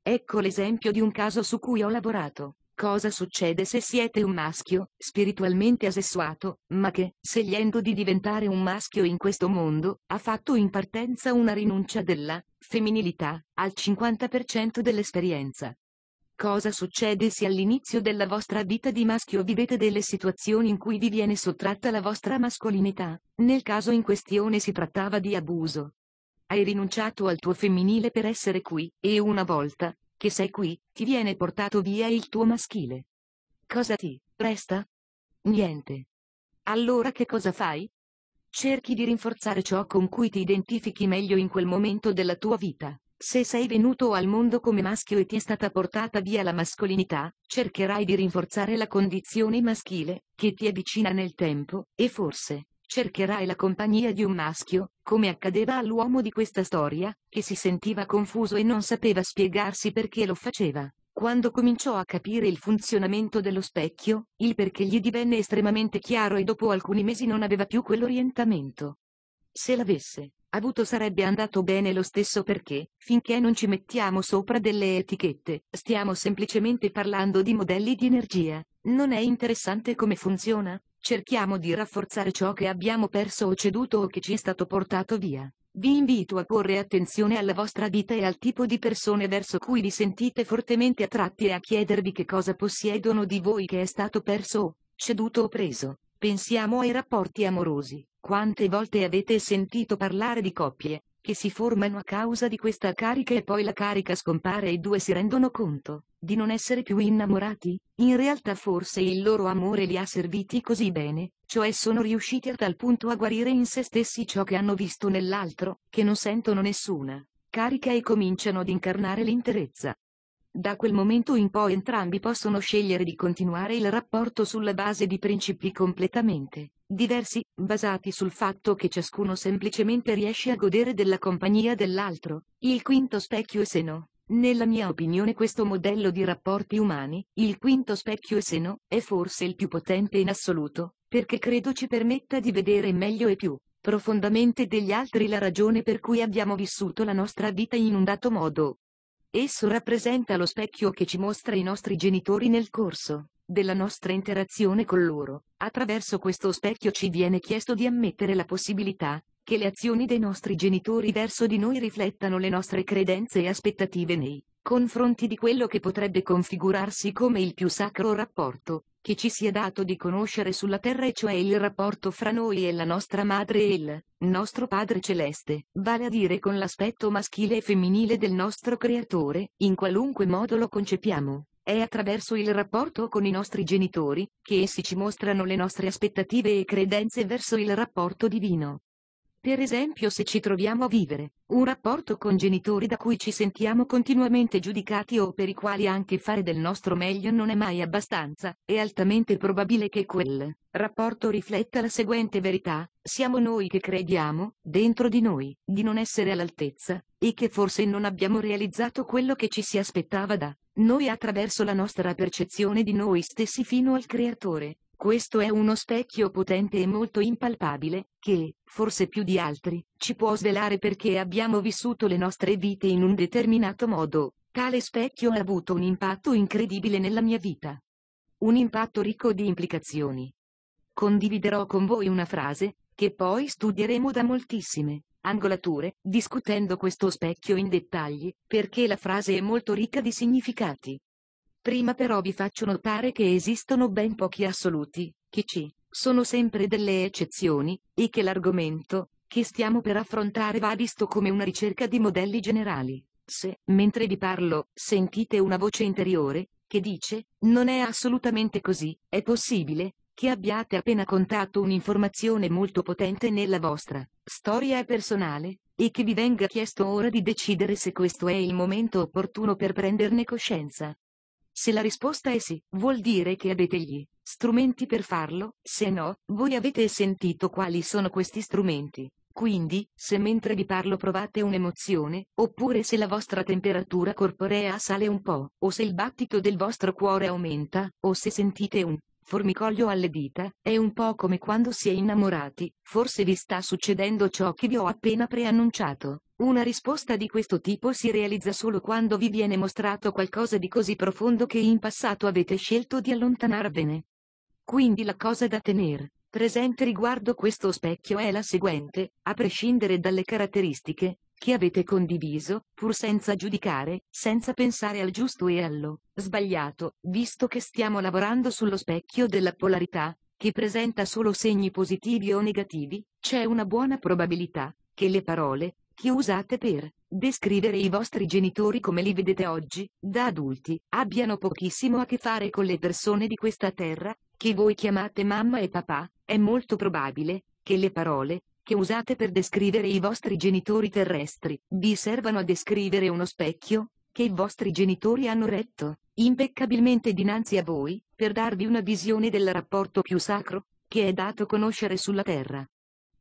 Ecco l'esempio di un caso su cui ho lavorato. Cosa succede se siete un maschio, spiritualmente asessuato, ma che, scegliendo di diventare un maschio in questo mondo, ha fatto in partenza una rinuncia della femminilità al 50% dell'esperienza? Cosa succede se all'inizio della vostra vita di maschio vivete delle situazioni in cui vi viene sottratta la vostra mascolinità? Nel caso in questione si trattava di abuso. Hai rinunciato al tuo femminile per essere qui, e una volta, che sei qui, ti viene portato via il tuo maschile. Cosa ti resta? Niente. Allora che cosa fai? Cerchi di rinforzare ciò con cui ti identifichi meglio in quel momento della tua vita. Se sei venuto al mondo come maschio e ti è stata portata via la mascolinità, cercherai di rinforzare la condizione maschile, che ti è vicina nel tempo, e forse, cercherai la compagnia di un maschio, come accadeva all'uomo di questa storia, che si sentiva confuso e non sapeva spiegarsi perché lo faceva. Quando cominciò a capire il funzionamento dello specchio, il perché gli divenne estremamente chiaro e dopo alcuni mesi non aveva più quell'orientamento. Se l'avesse avuto sarebbe andato bene lo stesso perché, finché non ci mettiamo sopra delle etichette, stiamo semplicemente parlando di modelli di energia. Non è interessante come funziona? Cerchiamo di rafforzare ciò che abbiamo perso o ceduto o che ci è stato portato via. Vi invito a porre attenzione alla vostra vita e al tipo di persone verso cui vi sentite fortemente attratti e a chiedervi che cosa possiedono di voi che è stato perso o ceduto o preso. Pensiamo ai rapporti amorosi. Quante volte avete sentito parlare di coppie che si formano a causa di questa carica e poi la carica scompare e i due si rendono conto di non essere più innamorati? In realtà forse il loro amore li ha serviti così bene, cioè sono riusciti a tal punto a guarire in se stessi ciò che hanno visto nell'altro, che non sentono nessuna carica e cominciano ad incarnare l'interezza. Da quel momento in poi entrambi possono scegliere di continuare il rapporto sulla base di principi completamente diversi, basati sul fatto che ciascuno semplicemente riesce a godere della compagnia dell'altro. Il quinto specchio è seno. Nella mia opinione questo modello di rapporti umani, il quinto specchio e seno, è forse il più potente in assoluto, perché credo ci permetta di vedere meglio e più profondamente degli altri la ragione per cui abbiamo vissuto la nostra vita in un dato modo. Esso rappresenta lo specchio che ci mostra i nostri genitori nel corso della nostra interazione con loro. Attraverso questo specchio ci viene chiesto di ammettere la possibilità che le azioni dei nostri genitori verso di noi riflettano le nostre credenze e aspettative nei confronti di quello che potrebbe configurarsi come il più sacro rapporto che ci sia dato di conoscere sulla terra e cioè il rapporto fra noi e la nostra madre e il nostro Padre Celeste, vale a dire con l'aspetto maschile e femminile del nostro Creatore, in qualunque modo lo concepiamo. È attraverso il rapporto con i nostri genitori, che essi ci mostrano le nostre aspettative e credenze verso il rapporto divino. Per esempio se ci troviamo a vivere un rapporto con genitori da cui ci sentiamo continuamente giudicati o per i quali anche fare del nostro meglio non è mai abbastanza, è altamente probabile che quel rapporto rifletta la seguente verità, siamo noi che crediamo, dentro di noi, di non essere all'altezza, e che forse non abbiamo realizzato quello che ci si aspettava da noi attraverso la nostra percezione di noi stessi fino al Creatore. Questo è uno specchio potente e molto impalpabile, che, forse più di altri, ci può svelare perché abbiamo vissuto le nostre vite in un determinato modo. Tale specchio ha avuto un impatto incredibile nella mia vita. Un impatto ricco di implicazioni. Condividerò con voi una frase, che poi studieremo da moltissime angolature, discutendo questo specchio in dettagli, perché la frase è molto ricca di significati. Prima però vi faccio notare che esistono ben pochi assoluti, che ci sono sempre delle eccezioni, e che l'argomento che stiamo per affrontare va visto come una ricerca di modelli generali. Se, mentre vi parlo, sentite una voce interiore, che dice, non è assolutamente così, è possibile, che abbiate appena contato un'informazione molto potente nella vostra storia personale, e che vi venga chiesto ora di decidere se questo è il momento opportuno per prenderne coscienza. Se la risposta è sì, vuol dire che avete gli strumenti per farlo, se no, voi avete sentito quali sono questi strumenti. Quindi, se mentre vi parlo provate un'emozione, oppure se la vostra temperatura corporea sale un po', o se il battito del vostro cuore aumenta, o se sentite un formicolio alle dita, è un po' come quando si è innamorati, forse vi sta succedendo ciò che vi ho appena preannunciato. Una risposta di questo tipo si realizza solo quando vi viene mostrato qualcosa di così profondo che in passato avete scelto di allontanarvene. Quindi la cosa da tenere presente riguardo questo specchio è la seguente, a prescindere dalle caratteristiche che avete condiviso, pur senza giudicare, senza pensare al giusto e allo sbagliato, visto che stiamo lavorando sullo specchio della polarità, che presenta solo segni positivi o negativi, c'è una buona probabilità che le parole che usate per descrivere i vostri genitori come li vedete oggi, da adulti, abbiano pochissimo a che fare con le persone di questa terra, che voi chiamate mamma e papà, è molto probabile che le parole che usate per descrivere i vostri genitori terrestri vi servano a descrivere uno specchio che i vostri genitori hanno retto impeccabilmente dinanzi a voi, per darvi una visione del rapporto più sacro che è dato conoscere sulla terra.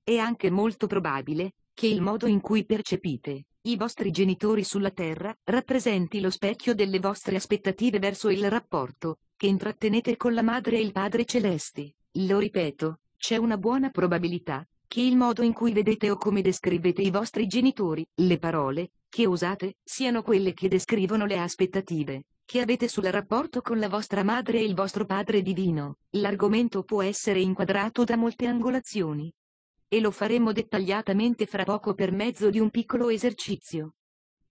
È anche molto probabile che il modo in cui percepite i vostri genitori sulla terra rappresenti lo specchio delle vostre aspettative verso il rapporto che intrattenete con la madre e il padre celesti. Lo ripeto, c'è una buona probabilità che il modo in cui vedete o come descrivete i vostri genitori, le parole che usate, siano quelle che descrivono le aspettative che avete sul rapporto con la vostra madre e il vostro padre divino. L'argomento può essere inquadrato da molte angolazioni. E lo faremo dettagliatamente fra poco per mezzo di un piccolo esercizio.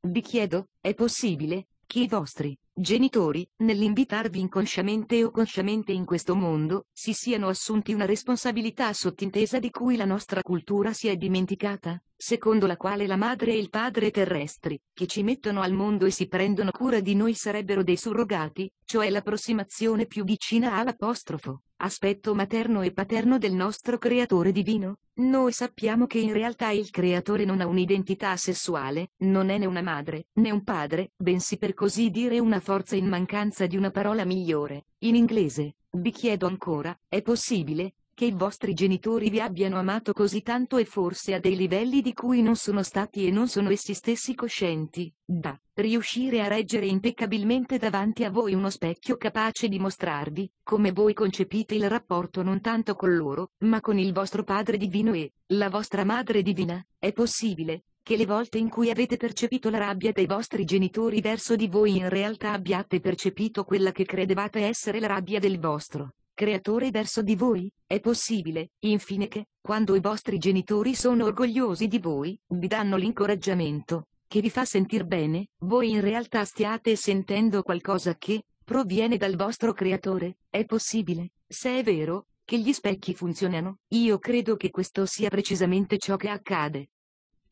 Vi chiedo, è possibile, che i vostri genitori, nell'invitarvi inconsciamente o consciamente in questo mondo, si siano assunti una responsabilità sottintesa di cui la nostra cultura si è dimenticata, secondo la quale la madre e il padre terrestri, che ci mettono al mondo e si prendono cura di noi sarebbero dei surrogati, cioè l'approssimazione più vicina all'apostrofo, aspetto materno e paterno del nostro creatore divino? Noi sappiamo che in realtà il creatore non ha un'identità sessuale, non è né una madre, né un padre, bensì per così dire una forza in mancanza di una parola migliore. In inglese, vi chiedo ancora, è possibile che i vostri genitori vi abbiano amato così tanto e forse a dei livelli di cui non sono stati e non sono essi stessi coscienti, da riuscire a reggere impeccabilmente davanti a voi uno specchio capace di mostrarvi come voi concepite il rapporto non tanto con loro, ma con il vostro Padre divino e la vostra Madre divina. È possibile che le volte in cui avete percepito la rabbia dei vostri genitori verso di voi in realtà abbiate percepito quella che credevate essere la rabbia del vostro creatore verso di voi? È possibile, infine, che, quando i vostri genitori sono orgogliosi di voi, vi danno l'incoraggiamento, che vi fa sentir bene, voi in realtà stiate sentendo qualcosa che proviene dal vostro creatore? È possibile, se è vero, che gli specchi funzionano? Io credo che questo sia precisamente ciò che accade.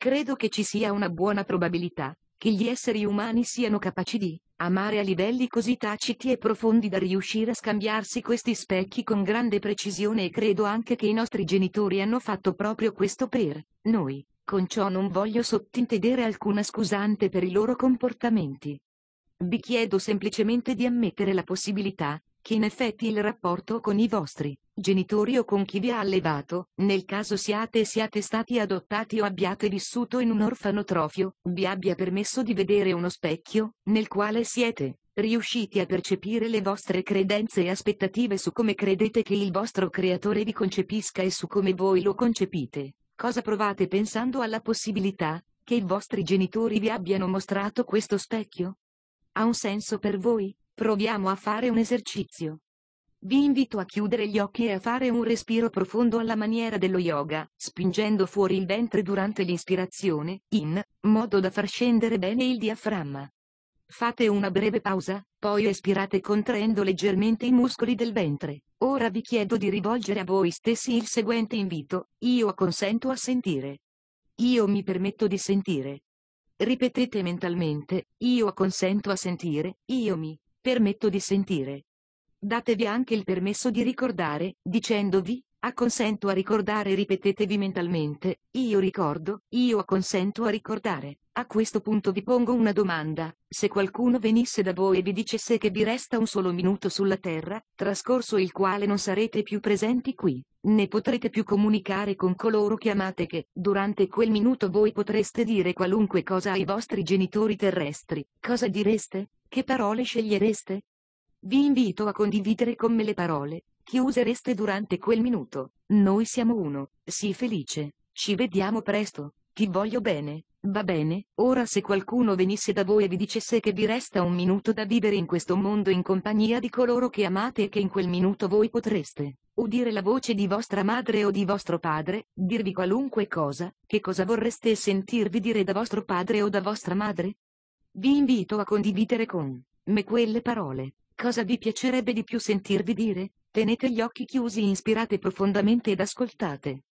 Credo che ci sia una buona probabilità che gli esseri umani siano capaci di amare a livelli così taciti e profondi da riuscire a scambiarsi questi specchi con grande precisione e credo anche che i nostri genitori hanno fatto proprio questo per noi. Con ciò non voglio sottintendere alcuna scusante per i loro comportamenti. Vi chiedo semplicemente di ammettere la possibilità che in effetti il rapporto con i vostri genitori o con chi vi ha allevato, nel caso siate e siate stati adottati o abbiate vissuto in un orfanotrofio, vi abbia permesso di vedere uno specchio, nel quale siete riusciti a percepire le vostre credenze e aspettative su come credete che il vostro creatore vi concepisca e su come voi lo concepite. Cosa provate pensando alla possibilità che i vostri genitori vi abbiano mostrato questo specchio? Ha un senso per voi? Proviamo a fare un esercizio. Vi invito a chiudere gli occhi e a fare un respiro profondo alla maniera dello yoga, spingendo fuori il ventre durante l'ispirazione, in modo da far scendere bene il diaframma. Fate una breve pausa, poi espirate contraendo leggermente i muscoli del ventre. Ora vi chiedo di rivolgere a voi stessi il seguente invito, io acconsento a sentire. Io mi permetto di sentire. Ripetete mentalmente, io acconsento a sentire, io mi permetto di sentire. Datevi anche il permesso di ricordare, dicendovi, acconsento a ricordare ripetetevi mentalmente, io ricordo, io acconsento a ricordare. A questo punto vi pongo una domanda, se qualcuno venisse da voi e vi dicesse che vi resta un solo minuto sulla Terra, trascorso il quale non sarete più presenti qui, né potrete più comunicare con coloro che amate che, durante quel minuto voi potreste dire qualunque cosa ai vostri genitori terrestri, cosa direste? Che parole scegliereste? Vi invito a condividere con me le parole che usereste durante quel minuto. Noi siamo uno. Sii felice. Ci vediamo presto. ti voglio bene. Va bene, ora se qualcuno venisse da voi e vi dicesse che vi resta un minuto da vivere in questo mondo in compagnia di coloro che amate e che in quel minuto voi potreste udire la voce di vostra madre o di vostro padre, dirvi qualunque cosa, che cosa vorreste sentirvi dire da vostro padre o da vostra madre? Vi invito a condividere con me quelle parole. Cosa vi piacerebbe di più sentirvi dire? Tenete gli occhi chiusi, inspirate profondamente ed ascoltate.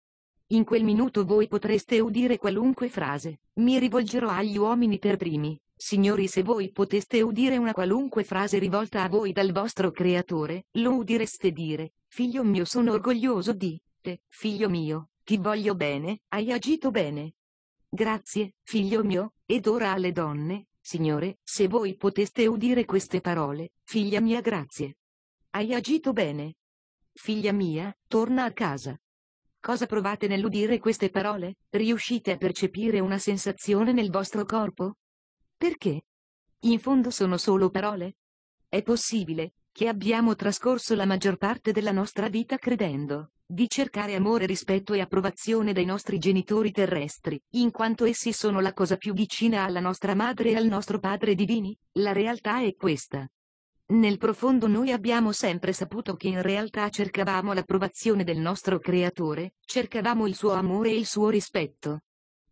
In quel minuto voi potreste udire qualunque frase. Mi rivolgerò agli uomini per primi. Signori se voi poteste udire una qualunque frase rivolta a voi dal vostro creatore, lo udireste dire, figlio mio sono orgoglioso di te, figlio mio, ti voglio bene, hai agito bene. Grazie, figlio mio, ed ora alle donne, Signore, se voi poteste udire queste parole, figlia mia grazie. Hai agito bene. Figlia mia, torna a casa. Cosa provate nell'udire queste parole? Riuscite a percepire una sensazione nel vostro corpo? Perché? In fondo sono solo parole? È possibile che abbiamo trascorso la maggior parte della nostra vita credendo di cercare amore, rispetto e approvazione dai nostri genitori terrestri, in quanto essi sono la cosa più vicina alla nostra madre e al nostro padre divini? La realtà è questa. Nel profondo noi abbiamo sempre saputo che in realtà cercavamo l'approvazione del nostro creatore, cercavamo il suo amore e il suo rispetto.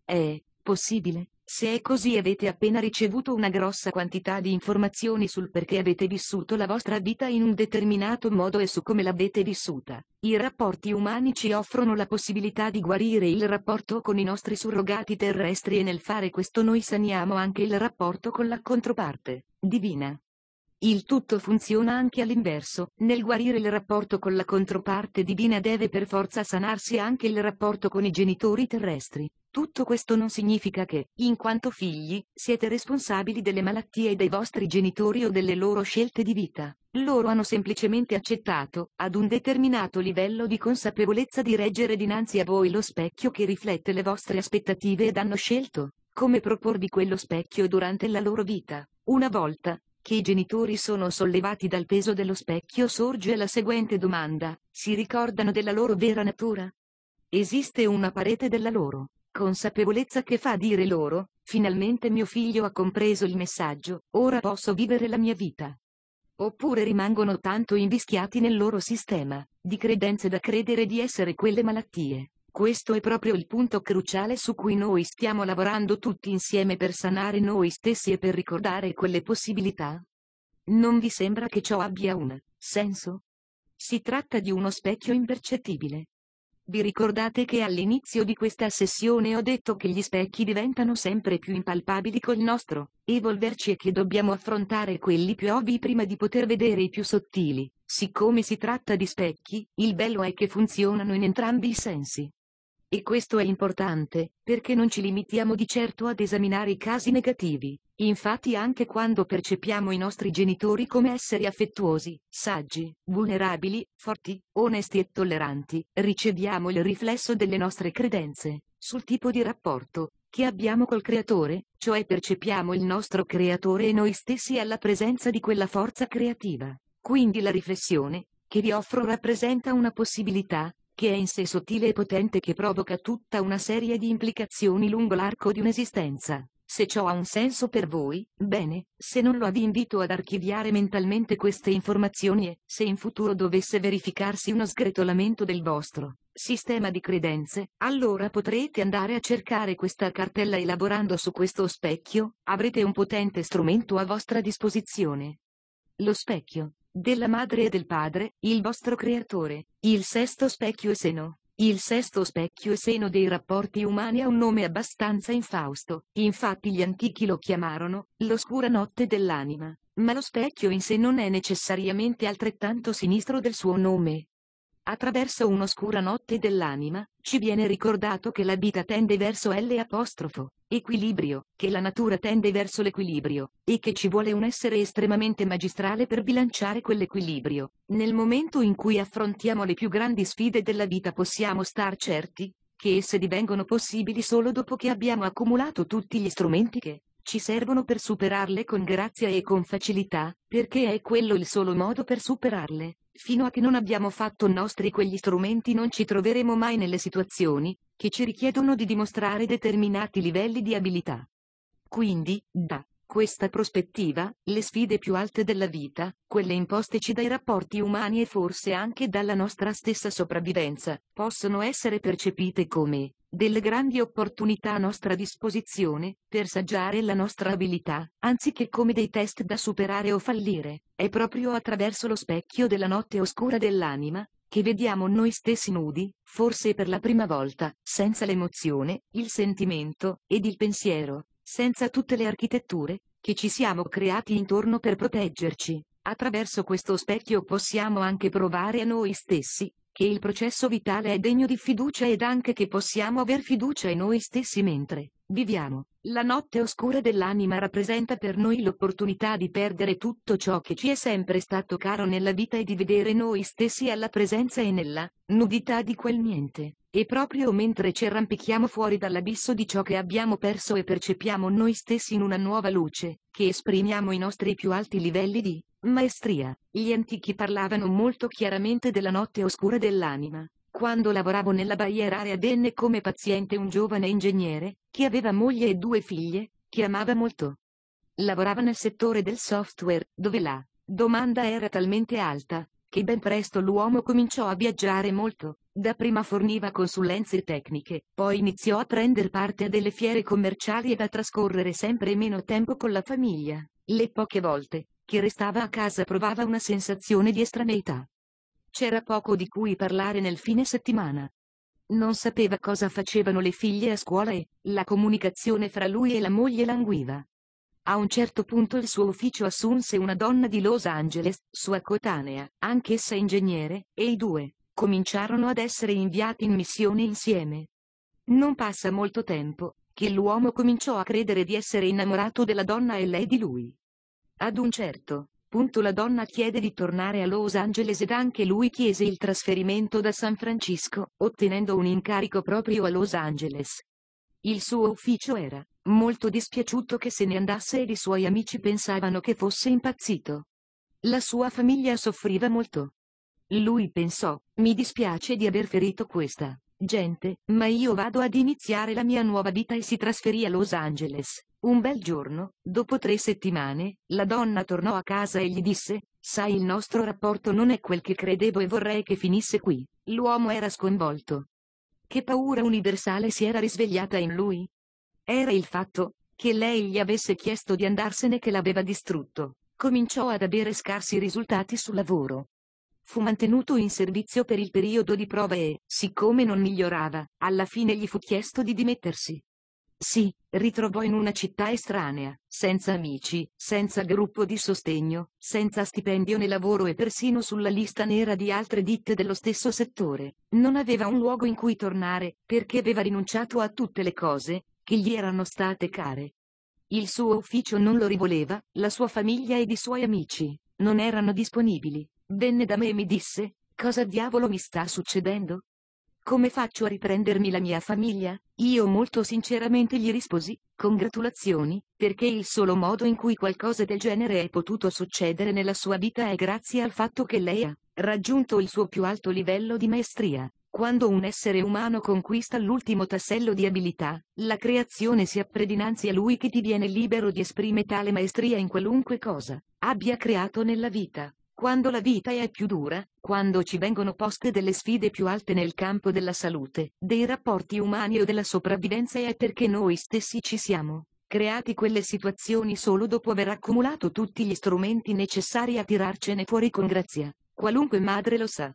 È possibile? Se è così avete appena ricevuto una grossa quantità di informazioni sul perché avete vissuto la vostra vita in un determinato modo e su come l'avete vissuta. I rapporti umani ci offrono la possibilità di guarire il rapporto con i nostri surrogati terrestri e nel fare questo noi saniamo anche il rapporto con la controparte divina. Il tutto funziona anche all'inverso, nel guarire il rapporto con la controparte divina deve per forza sanarsi anche il rapporto con i genitori terrestri. Tutto questo non significa che, in quanto figli, siete responsabili delle malattie dei vostri genitori o delle loro scelte di vita. Loro hanno semplicemente accettato, ad un determinato livello di consapevolezza di reggere dinanzi a voi lo specchio che riflette le vostre aspettative ed hanno scelto come proporvi quello specchio durante la loro vita. Una volta, che i genitori sono sollevati dal peso dello specchio sorge la seguente domanda, si ricordano della loro vera natura? Esiste una parete della loro consapevolezza che fa dire loro, finalmente mio figlio ha compreso il messaggio, ora posso vivere la mia vita. Oppure rimangono tanto invischiati nel loro sistema, di credenze da credere di essere quelle malattie. Questo è proprio il punto cruciale su cui noi stiamo lavorando tutti insieme per sanare noi stessi e per ricordare quelle possibilità. Non vi sembra che ciò abbia un senso? Si tratta di uno specchio impercettibile. Vi ricordate che all'inizio di questa sessione ho detto che gli specchi diventano sempre più impalpabili col nostro evolverci e che dobbiamo affrontare quelli più ovvi prima di poter vedere i più sottili. Siccome si tratta di specchi, il bello è che funzionano in entrambi i sensi. E questo è importante, perché non ci limitiamo di certo ad esaminare i casi negativi. Infatti anche quando percepiamo i nostri genitori come esseri affettuosi, saggi, vulnerabili, forti, onesti e tolleranti, riceviamo il riflesso delle nostre credenze sul tipo di rapporto che abbiamo col creatore, cioè percepiamo il nostro creatore e noi stessi alla presenza di quella forza creativa. Quindi la riflessione che vi offro rappresenta una possibilità, che è in sé sottile e potente che provoca tutta una serie di implicazioni lungo l'arco di un'esistenza. Se ciò ha un senso per voi, bene, se non lo ha vi invito ad archiviare mentalmente queste informazioni e, se in futuro dovesse verificarsi uno sgretolamento del vostro sistema di credenze, allora potrete andare a cercare questa cartella elaborando su questo specchio, avrete un potente strumento a vostra disposizione. Lo specchio della madre e del padre, il vostro creatore, il sesto specchio e seno. Il sesto specchio e seno dei rapporti umani ha un nome abbastanza infausto, infatti gli antichi lo chiamarono l'oscura notte dell'anima, ma lo specchio in sé non è necessariamente altrettanto sinistro del suo nome. Attraverso un'oscura notte dell'anima, ci viene ricordato che la vita tende verso l'apostrofo, equilibrio, che la natura tende verso l'equilibrio, e che ci vuole un essere estremamente magistrale per bilanciare quell'equilibrio. Nel momento in cui affrontiamo le più grandi sfide della vita possiamo star certi, che esse divengono possibili solo dopo che abbiamo accumulato tutti gli strumenti che ci servono per superarle con grazia e con facilità, perché è quello il solo modo per superarle. Fino a che non abbiamo fatto nostri quegli strumenti non ci troveremo mai nelle situazioni che ci richiedono di dimostrare determinati livelli di abilità. Quindi, da questa prospettiva, le sfide più alte della vita, quelle imposteci dai rapporti umani e forse anche dalla nostra stessa sopravvivenza, possono essere percepite come delle grandi opportunità a nostra disposizione, per saggiare la nostra abilità, anziché come dei test da superare o fallire. È proprio attraverso lo specchio della notte oscura dell'anima, che vediamo noi stessi nudi, forse per la prima volta, senza l'emozione, il sentimento, ed il pensiero, senza tutte le architetture, che ci siamo creati intorno per proteggerci. Attraverso questo specchio possiamo anche provare a noi stessi, che il processo vitale è degno di fiducia ed anche che possiamo aver fiducia in noi stessi mentre viviamo. La notte oscura dell'anima rappresenta per noi l'opportunità di perdere tutto ciò che ci è sempre stato caro nella vita e di vedere noi stessi alla presenza e nella nudità di quel niente. E proprio mentre ci arrampichiamo fuori dall'abisso di ciò che abbiamo perso e percepiamo noi stessi in una nuova luce, che esprimiamo i nostri più alti livelli di Maestria. Gli antichi parlavano molto chiaramente della notte oscura dell'anima. Quando lavoravo nella Bayer Area venne come paziente un giovane ingegnere, che aveva moglie e due figlie, che amava molto. Lavorava nel settore del software, dove la domanda era talmente alta, che ben presto l'uomo cominciò a viaggiare molto. Dapprima forniva consulenze tecniche, poi iniziò a prendere parte a delle fiere commerciali ed a trascorrere sempre meno tempo con la famiglia. Le poche volte che restava a casa provava una sensazione di estraneità. C'era poco di cui parlare nel fine settimana. Non sapeva cosa facevano le figlie a scuola e la comunicazione fra lui e la moglie languiva. A un certo punto il suo ufficio assunse una donna di Los Angeles, sua coetanea, anch'essa ingegnere, e i due cominciarono ad essere inviati in missione insieme. Non passa molto tempo, che l'uomo cominciò a credere di essere innamorato della donna e lei di lui. Ad un certo punto la donna chiede di tornare a Los Angeles ed anche lui chiese il trasferimento da San Francisco, ottenendo un incarico proprio a Los Angeles. Il suo ufficio era molto dispiaciuto che se ne andasse ed i suoi amici pensavano che fosse impazzito. La sua famiglia soffriva molto. Lui pensò, mi dispiace di aver ferito questa gente, ma io vado ad iniziare la mia nuova vita e si trasferì a Los Angeles. Un bel giorno, dopo tre settimane, la donna tornò a casa e gli disse, sai il nostro rapporto non è quel che credevo e vorrei che finisse qui. L'uomo era sconvolto. Che paura universale si era risvegliata in lui? Era il fatto che lei gli avesse chiesto di andarsene che l'aveva distrutto. Cominciò ad avere scarsi risultati sul lavoro. Fu mantenuto in servizio per il periodo di prova e, siccome non migliorava, alla fine gli fu chiesto di dimettersi. Si ritrovò in una città estranea, senza amici, senza gruppo di sostegno, senza stipendio né lavoro e persino sulla lista nera di altre ditte dello stesso settore. Non aveva un luogo in cui tornare, perché aveva rinunciato a tutte le cose che gli erano state care. Il suo ufficio non lo rivoleva, la sua famiglia ed i suoi amici non erano disponibili. Venne da me e mi disse, cosa diavolo mi sta succedendo? Come faccio a riprendermi la mia famiglia? Io molto sinceramente gli risposi, congratulazioni, perché il solo modo in cui qualcosa del genere è potuto succedere nella sua vita è grazie al fatto che lei ha raggiunto il suo più alto livello di maestria. Quando un essere umano conquista l'ultimo tassello di abilità, la creazione si apre dinanzi a lui che diviene libero di esprimere tale maestria in qualunque cosa abbia creato nella vita. Quando la vita è più dura, quando ci vengono poste delle sfide più alte nel campo della salute, dei rapporti umani o della sopravvivenza è perché noi stessi ci siamo creati quelle situazioni solo dopo aver accumulato tutti gli strumenti necessari a tirarcene fuori con grazia. Qualunque madre lo sa.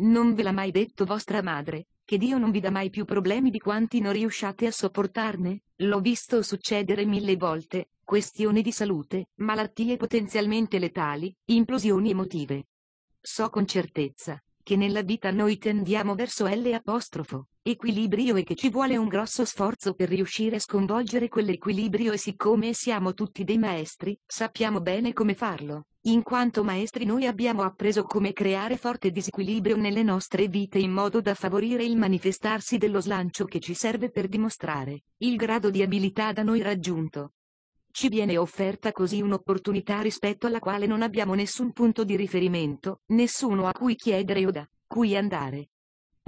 Non ve l'ha mai detto vostra madre, che Dio non vi dà mai più problemi di quanti non riusciate a sopportarne? L'ho visto succedere mille volte, questioni di salute, malattie potenzialmente letali, implosioni emotive. So con certezza che nella vita noi tendiamo verso l'apostrofo, equilibrio e che ci vuole un grosso sforzo per riuscire a sconvolgere quell'equilibrio e siccome siamo tutti dei maestri, sappiamo bene come farlo. In quanto maestri noi abbiamo appreso come creare forte disequilibrio nelle nostre vite in modo da favorire il manifestarsi dello slancio che ci serve per dimostrare il grado di abilità da noi raggiunto. ci viene offerta così un'opportunità rispetto alla quale non abbiamo nessun punto di riferimento, nessuno a cui chiedere o da cui andare.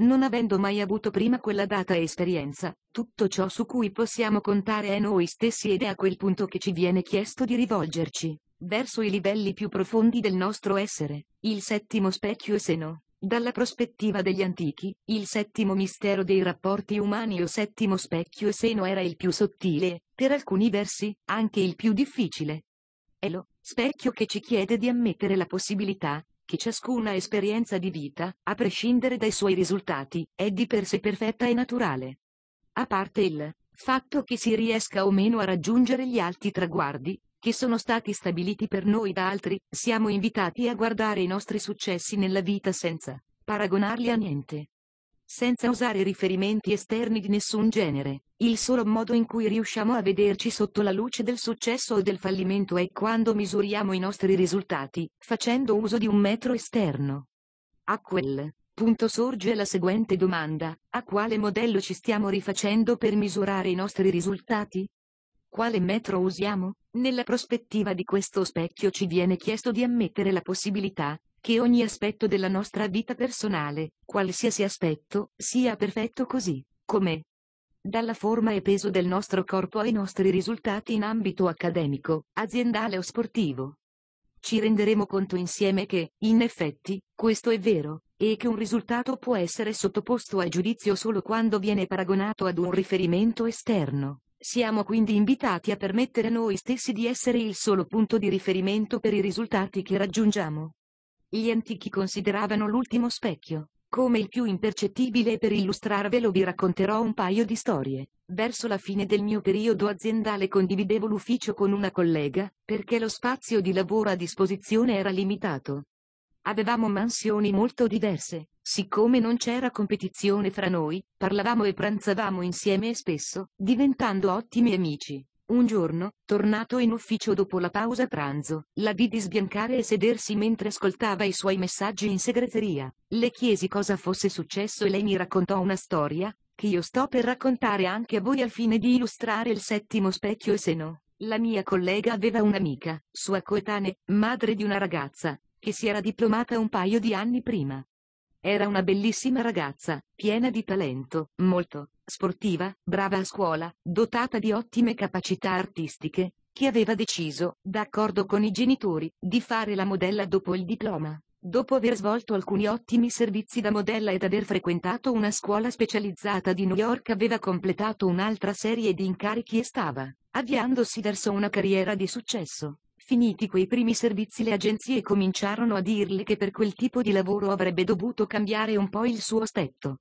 Non avendo mai avuto prima quella data esperienza, tutto ciò su cui possiamo contare è noi stessi ed è a quel punto che ci viene chiesto di rivolgerci, verso i livelli più profondi del nostro essere, il settimo specchio e seno. Dalla prospettiva degli antichi, il settimo mistero dei rapporti umani o settimo specchio e seno era il più sottile, per alcuni versi, anche il più difficile. È lo specchio che ci chiede di ammettere la possibilità, che ciascuna esperienza di vita, a prescindere dai suoi risultati, è di per sé perfetta e naturale. A parte il fatto che si riesca o meno a raggiungere gli alti traguardi, che sono stati stabiliti per noi da altri, siamo invitati a guardare i nostri successi nella vita senza paragonarli a niente. Senza usare riferimenti esterni di nessun genere, il solo modo in cui riusciamo a vederci sotto la luce del successo o del fallimento è quando misuriamo i nostri risultati, facendo uso di un metro esterno. A quel punto sorge la seguente domanda, a quale modello ci stiamo rifacendo per misurare i nostri risultati? Quale metro usiamo? Nella prospettiva di questo specchio ci viene chiesto di ammettere la possibilità che ogni aspetto della nostra vita personale, qualsiasi aspetto, sia perfetto così, com'è. Dalla forma e peso del nostro corpo ai nostri risultati in ambito accademico, aziendale o sportivo. Ci renderemo conto insieme che, in effetti, questo è vero, e che un risultato può essere sottoposto a giudizio solo quando viene paragonato ad un riferimento esterno. Siamo quindi invitati a permettere a noi stessi di essere il solo punto di riferimento per i risultati che raggiungiamo. Gli antichi consideravano l'ultimo specchio come il più impercettibile e per illustrarvelo vi racconterò un paio di storie. Verso la fine del mio periodo aziendale condividevo l'ufficio con una collega, perché lo spazio di lavoro a disposizione era limitato. Avevamo mansioni molto diverse, siccome non c'era competizione fra noi, parlavamo e pranzavamo insieme e spesso, diventando ottimi amici. Un giorno, tornato in ufficio dopo la pausa pranzo, la vidi sbiancare e sedersi mentre ascoltava i suoi messaggi in segreteria. Le chiesi cosa fosse successo e lei mi raccontò una storia, che io sto per raccontare anche a voi al fine di illustrare il settimo specchio e seno. La mia collega aveva un'amica, sua coetanea, madre di una ragazza, che si era diplomata un paio di anni prima. Era una bellissima ragazza, piena di talento, molto sportiva, brava a scuola, dotata di ottime capacità artistiche, che aveva deciso, d'accordo con i genitori, di fare la modella dopo il diploma. Dopo aver svolto alcuni ottimi servizi da modella ed aver frequentato una scuola specializzata di New York aveva completato un'altra serie di incarichi e stava avviandosi verso una carriera di successo. Finiti quei primi servizi le agenzie cominciarono a dirle che per quel tipo di lavoro avrebbe dovuto cambiare un po' il suo aspetto.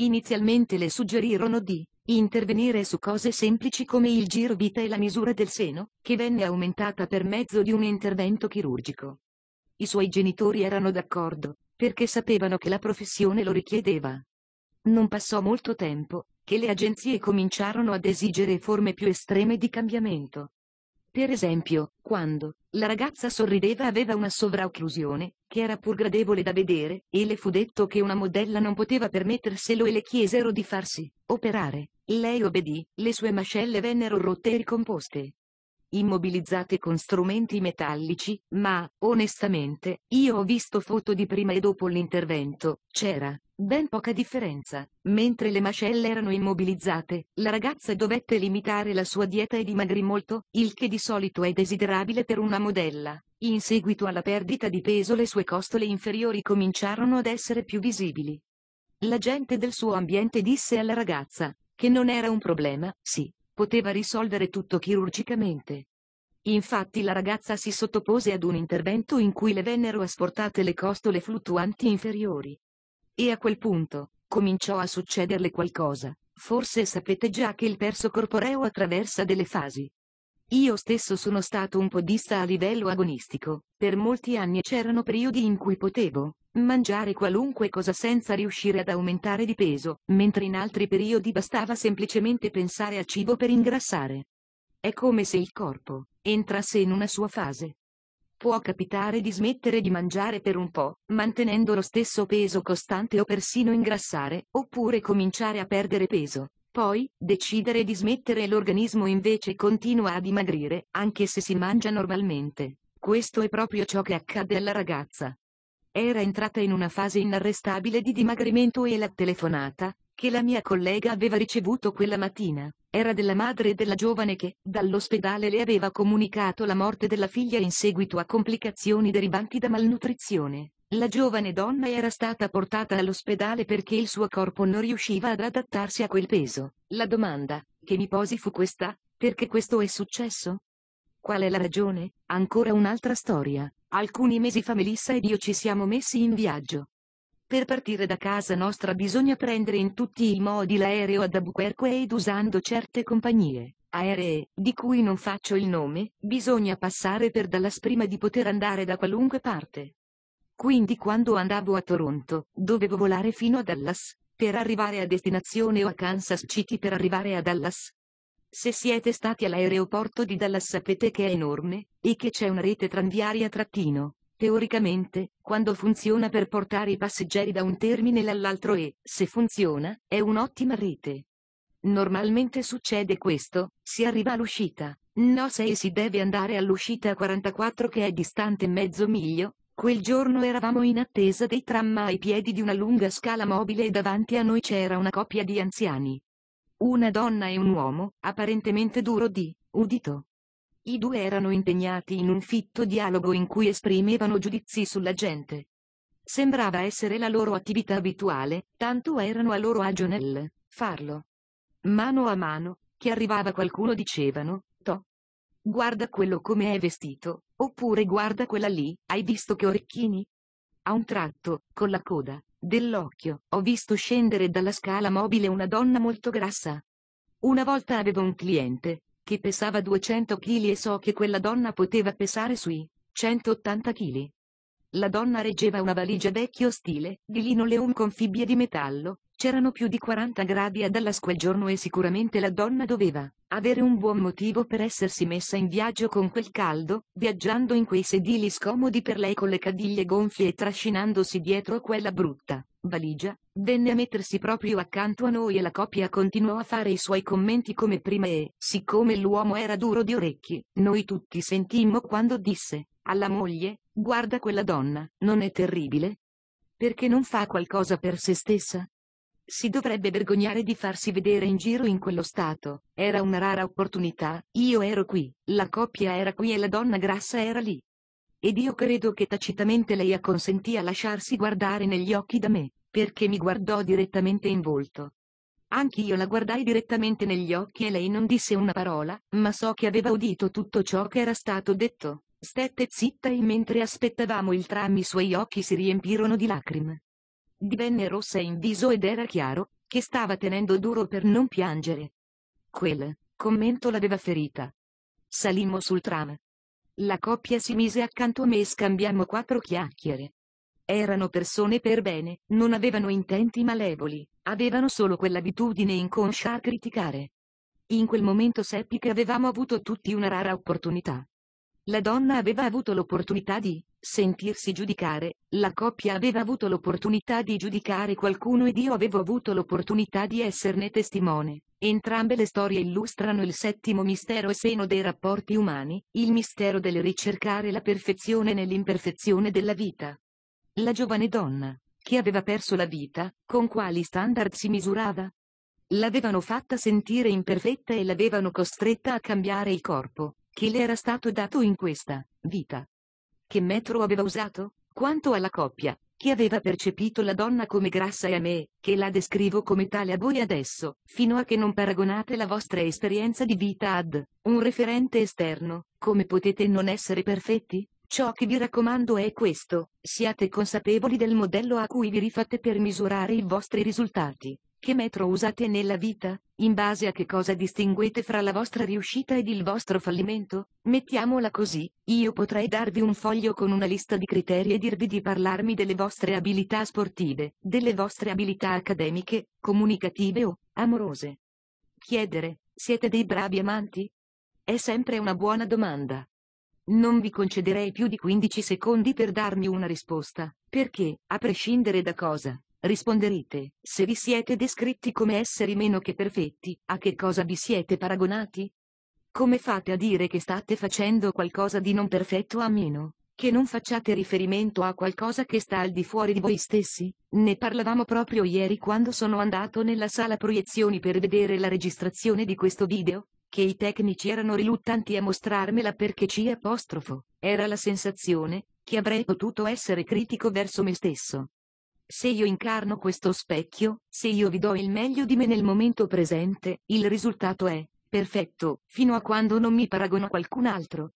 Inizialmente le suggerirono di intervenire su cose semplici come il giro vita e la misura del seno, che venne aumentata per mezzo di un intervento chirurgico. I suoi genitori erano d'accordo, perché sapevano che la professione lo richiedeva. Non passò molto tempo, che le agenzie cominciarono ad esigere forme più estreme di cambiamento. Per esempio, quando la ragazza sorrideva aveva una sovraocclusione, che era pur gradevole da vedere, e le fu detto che una modella non poteva permetterselo e le chiesero di farsi operare. Lei obbedì, le sue mascelle vennero rotte e ricomposte immobilizzate con strumenti metallici, ma, onestamente, io ho visto foto di prima e dopo l'intervento, c'era ben poca differenza. Mentre le mascelle erano immobilizzate, la ragazza dovette limitare la sua dieta e dimagrì molto, il che di solito è desiderabile per una modella. In seguito alla perdita di peso le sue costole inferiori cominciarono ad essere più visibili. La gente del suo ambiente disse alla ragazza, che non era un problema, sì, poteva risolvere tutto chirurgicamente. Infatti la ragazza si sottopose ad un intervento in cui le vennero asportate le costole fluttuanti inferiori. E a quel punto, cominciò a succederle qualcosa. Forse sapete già che il perso corporeo attraversa delle fasi. Io stesso sono stato un podista a livello agonistico, per molti anni c'erano periodi in cui potevo mangiare qualunque cosa senza riuscire ad aumentare di peso, mentre in altri periodi bastava semplicemente pensare al cibo per ingrassare. È come se il corpo entrasse in una sua fase. Può capitare di smettere di mangiare per un po', mantenendo lo stesso peso costante o persino ingrassare, oppure cominciare a perdere peso, Poi, decidere di smettere e l'organismo invece continua a dimagrire, anche se si mangia normalmente. Questo è proprio ciò che accade alla ragazza. Era entrata in una fase inarrestabile di dimagrimento e la telefonata, che la mia collega aveva ricevuto quella mattina, era della madre della giovane che, dall'ospedale le aveva comunicato la morte della figlia in seguito a complicazioni derivanti da malnutrizione. La giovane donna era stata portata all'ospedale perché il suo corpo non riusciva ad adattarsi a quel peso. La domanda che mi posi fu questa, perché questo è successo? Qual è la ragione? Ancora un'altra storia. Alcuni mesi fa Melissa ed io ci siamo messi in viaggio. Per partire da casa nostra bisogna prendere in tutti i modi l'aereo ad Albuquerque ed usando certe compagnie aeree, di cui non faccio il nome, bisogna passare per Dallas prima di poter andare da qualunque parte. Quindi quando andavo a Toronto, dovevo volare fino a Dallas, per arrivare a destinazione o a Kansas City per arrivare a Dallas. Se siete stati all'aeroporto di Dallas sapete che è enorme, e che c'è una rete tranviaria trattino. Teoricamente, quando funziona per portare i passeggeri da un terminal all'altro e, se funziona, è un'ottima rete. Normalmente succede questo, si arriva all'uscita. No se si deve andare all'uscita 44 che è distante mezzo miglio, Quel giorno eravamo in attesa dei tram ai piedi di una lunga scala mobile e davanti a noi c'era una coppia di anziani. Una donna e un uomo, apparentemente duro di udito. I due erano impegnati in un fitto dialogo in cui esprimevano giudizi sulla gente. Sembrava essere la loro attività abituale, tanto erano a loro agio nel farlo. Mano a mano, che arrivava qualcuno dicevano, to. Guarda quello come è vestito, Oppure guarda quella lì, hai visto che orecchini? A un tratto, con la coda dell'occhio, ho visto scendere dalla scala mobile una donna molto grassa. Una volta avevo un cliente, che pesava 200 kg e so che quella donna poteva pesare sui 180 kg. La donna reggeva una valigia vecchio stile, di linoleum con fibbie di metallo, C'erano più di 40 gradi a Dallas quel giorno e sicuramente la donna doveva avere un buon motivo per essersi messa in viaggio con quel caldo, viaggiando in quei sedili scomodi per lei con le cadiglie gonfie e trascinandosi dietro quella brutta valigia, venne a mettersi proprio accanto a noi e la coppia continuò a fare i suoi commenti come prima e, siccome l'uomo era duro di orecchi, noi tutti sentimmo quando disse alla moglie, guarda quella donna, non è terribile? Perché non fa qualcosa per se stessa? Si dovrebbe vergognare di farsi vedere in giro in quello stato. Era una rara opportunità. Io ero qui, la coppia era qui e la donna grassa era lì. Ed io credo che tacitamente lei acconsentì a lasciarsi guardare negli occhi da me, perché mi guardò direttamente in volto. Anch'io la guardai direttamente negli occhi e lei non disse una parola, ma so che aveva udito tutto ciò che era stato detto. Stette zitta e mentre aspettavamo il tram i suoi occhi si riempirono di lacrime divenne rossa in viso ed era chiaro che stava tenendo duro per non piangere. Quel commento l'aveva ferita. Salimmo sul tram. La coppia si mise accanto a me e scambiammo quattro chiacchiere. Erano persone per bene, non avevano intenti malevoli, avevano solo quell'abitudine inconscia a criticare. In quel momento seppi che avevamo avuto tutti una rara opportunità. La donna aveva avuto l'opportunità di sentirsi giudicare, la coppia aveva avuto l'opportunità di giudicare qualcuno ed io avevo avuto l'opportunità di esserne testimone. Entrambe le storie illustrano il settimo mistero e seno dei rapporti umani, il mistero del ricercare la perfezione nell'imperfezione della vita. La giovane donna, che aveva perso la vita, con quali standard si misurava? L'avevano fatta sentire imperfetta e l'avevano costretta a cambiare il corpo, che le era stato dato in questa vita. Che metro aveva usato? Quanto alla coppia, che aveva percepito la donna come grassa e a me, che la descrivo come tale a voi adesso, fino a che non paragonate la vostra esperienza di vita ad un referente esterno, come potete non essere perfetti? Ciò che vi raccomando è questo, siate consapevoli del modello a cui vi rifate per misurare i vostri risultati. Che metro usate nella vita? In base a che cosa distinguete fra la vostra riuscita ed il vostro fallimento? Mettiamola così, io potrei darvi un foglio con una lista di criteri e dirvi di parlarmi delle vostre abilità sportive, delle vostre abilità accademiche, comunicative o amorose. Chiedere, siete dei bravi amanti? È sempre una buona domanda. Non vi concederei più di 15 secondi per darmi una risposta, perché, a prescindere da cosa risponderete, se vi siete descritti come esseri meno che perfetti, a che cosa vi siete paragonati? Come fate a dire che state facendo qualcosa di non perfetto a meno? Che non facciate riferimento a qualcosa che sta al di fuori di voi stessi? Ne parlavamo proprio ieri quando sono andato nella sala proiezioni per vedere la registrazione di questo video, che i tecnici erano riluttanti a mostrarmela perché ci apostrofo. Era la sensazione, che avrei potuto essere critico verso me stesso. Se io incarno questo specchio, se io vi do il meglio di me nel momento presente, il risultato è perfetto, fino a quando non mi paragono a qualcun altro.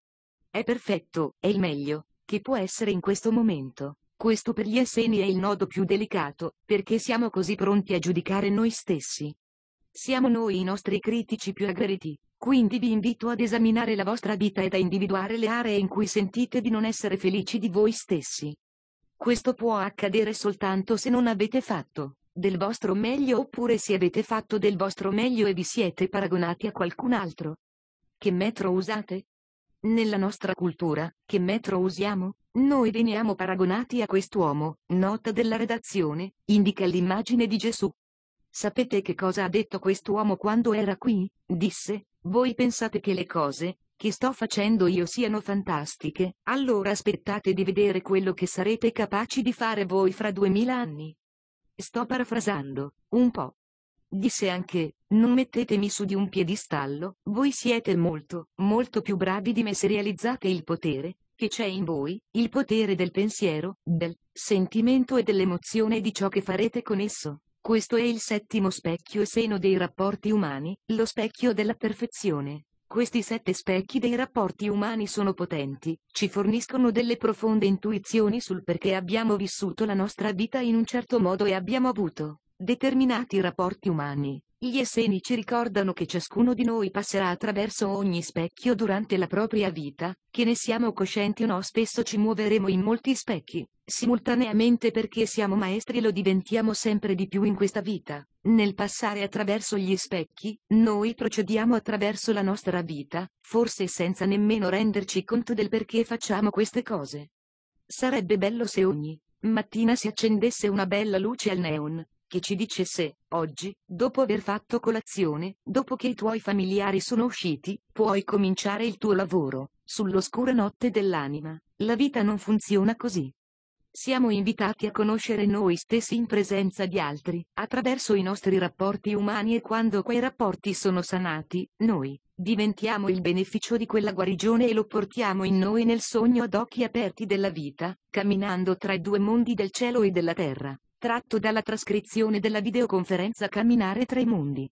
È perfetto, è il meglio, che può essere in questo momento. Questo per gli esseni è il nodo più delicato, perché siamo così pronti a giudicare noi stessi. Siamo noi i nostri critici più aggrediti, quindi vi invito ad esaminare la vostra vita ed a individuare le aree in cui sentite di non essere felici di voi stessi. Questo può accadere soltanto se non avete fatto del vostro meglio oppure se avete fatto del vostro meglio e vi siete paragonati a qualcun altro. Che metro usate? Nella nostra cultura, che metro usiamo? Noi veniamo paragonati a quest'uomo, nota della redazione, indica l'immagine di Gesù. Sapete che cosa ha detto quest'uomo quando era qui? Disse, voi pensate che le cose, che sto facendo io siano fantastiche, allora aspettate di vedere quello che sarete capaci di fare voi fra duemila anni. Sto parafrasando, un po'. Disse anche, non mettetemi su di un piedistallo, voi siete molto, molto più bravi di me se realizzate il potere, che c'è in voi, il potere del pensiero, del sentimento e dell'emozione di ciò che farete con esso. Questo è il settimo specchio e seno dei rapporti umani, lo specchio della perfezione. Questi sette specchi dei rapporti umani sono potenti, ci forniscono delle profonde intuizioni sul perché abbiamo vissuto la nostra vita in un certo modo e abbiamo avuto determinati rapporti umani. Gli esseni ci ricordano che ciascuno di noi passerà attraverso ogni specchio durante la propria vita, che ne siamo coscienti o no spesso ci muoveremo in molti specchi, simultaneamente perché siamo maestri e lo diventiamo sempre di più in questa vita. Nel passare attraverso gli specchi, noi procediamo attraverso la nostra vita, forse senza nemmeno renderci conto del perché facciamo queste cose. Sarebbe bello se ogni mattina si accendesse una bella luce al neon, che ci dicesse, oggi, dopo aver fatto colazione, dopo che i tuoi familiari sono usciti, puoi cominciare il tuo lavoro, sull'oscura notte dell'anima. La vita non funziona così. Siamo invitati a conoscere noi stessi in presenza di altri, attraverso i nostri rapporti umani e quando quei rapporti sono sanati, noi diventiamo il beneficio di quella guarigione e lo portiamo in noi nel sogno ad occhi aperti della vita, camminando tra i due mondi del cielo e della terra. Tratto dalla trascrizione della videoconferenza Camminare tra i mondi.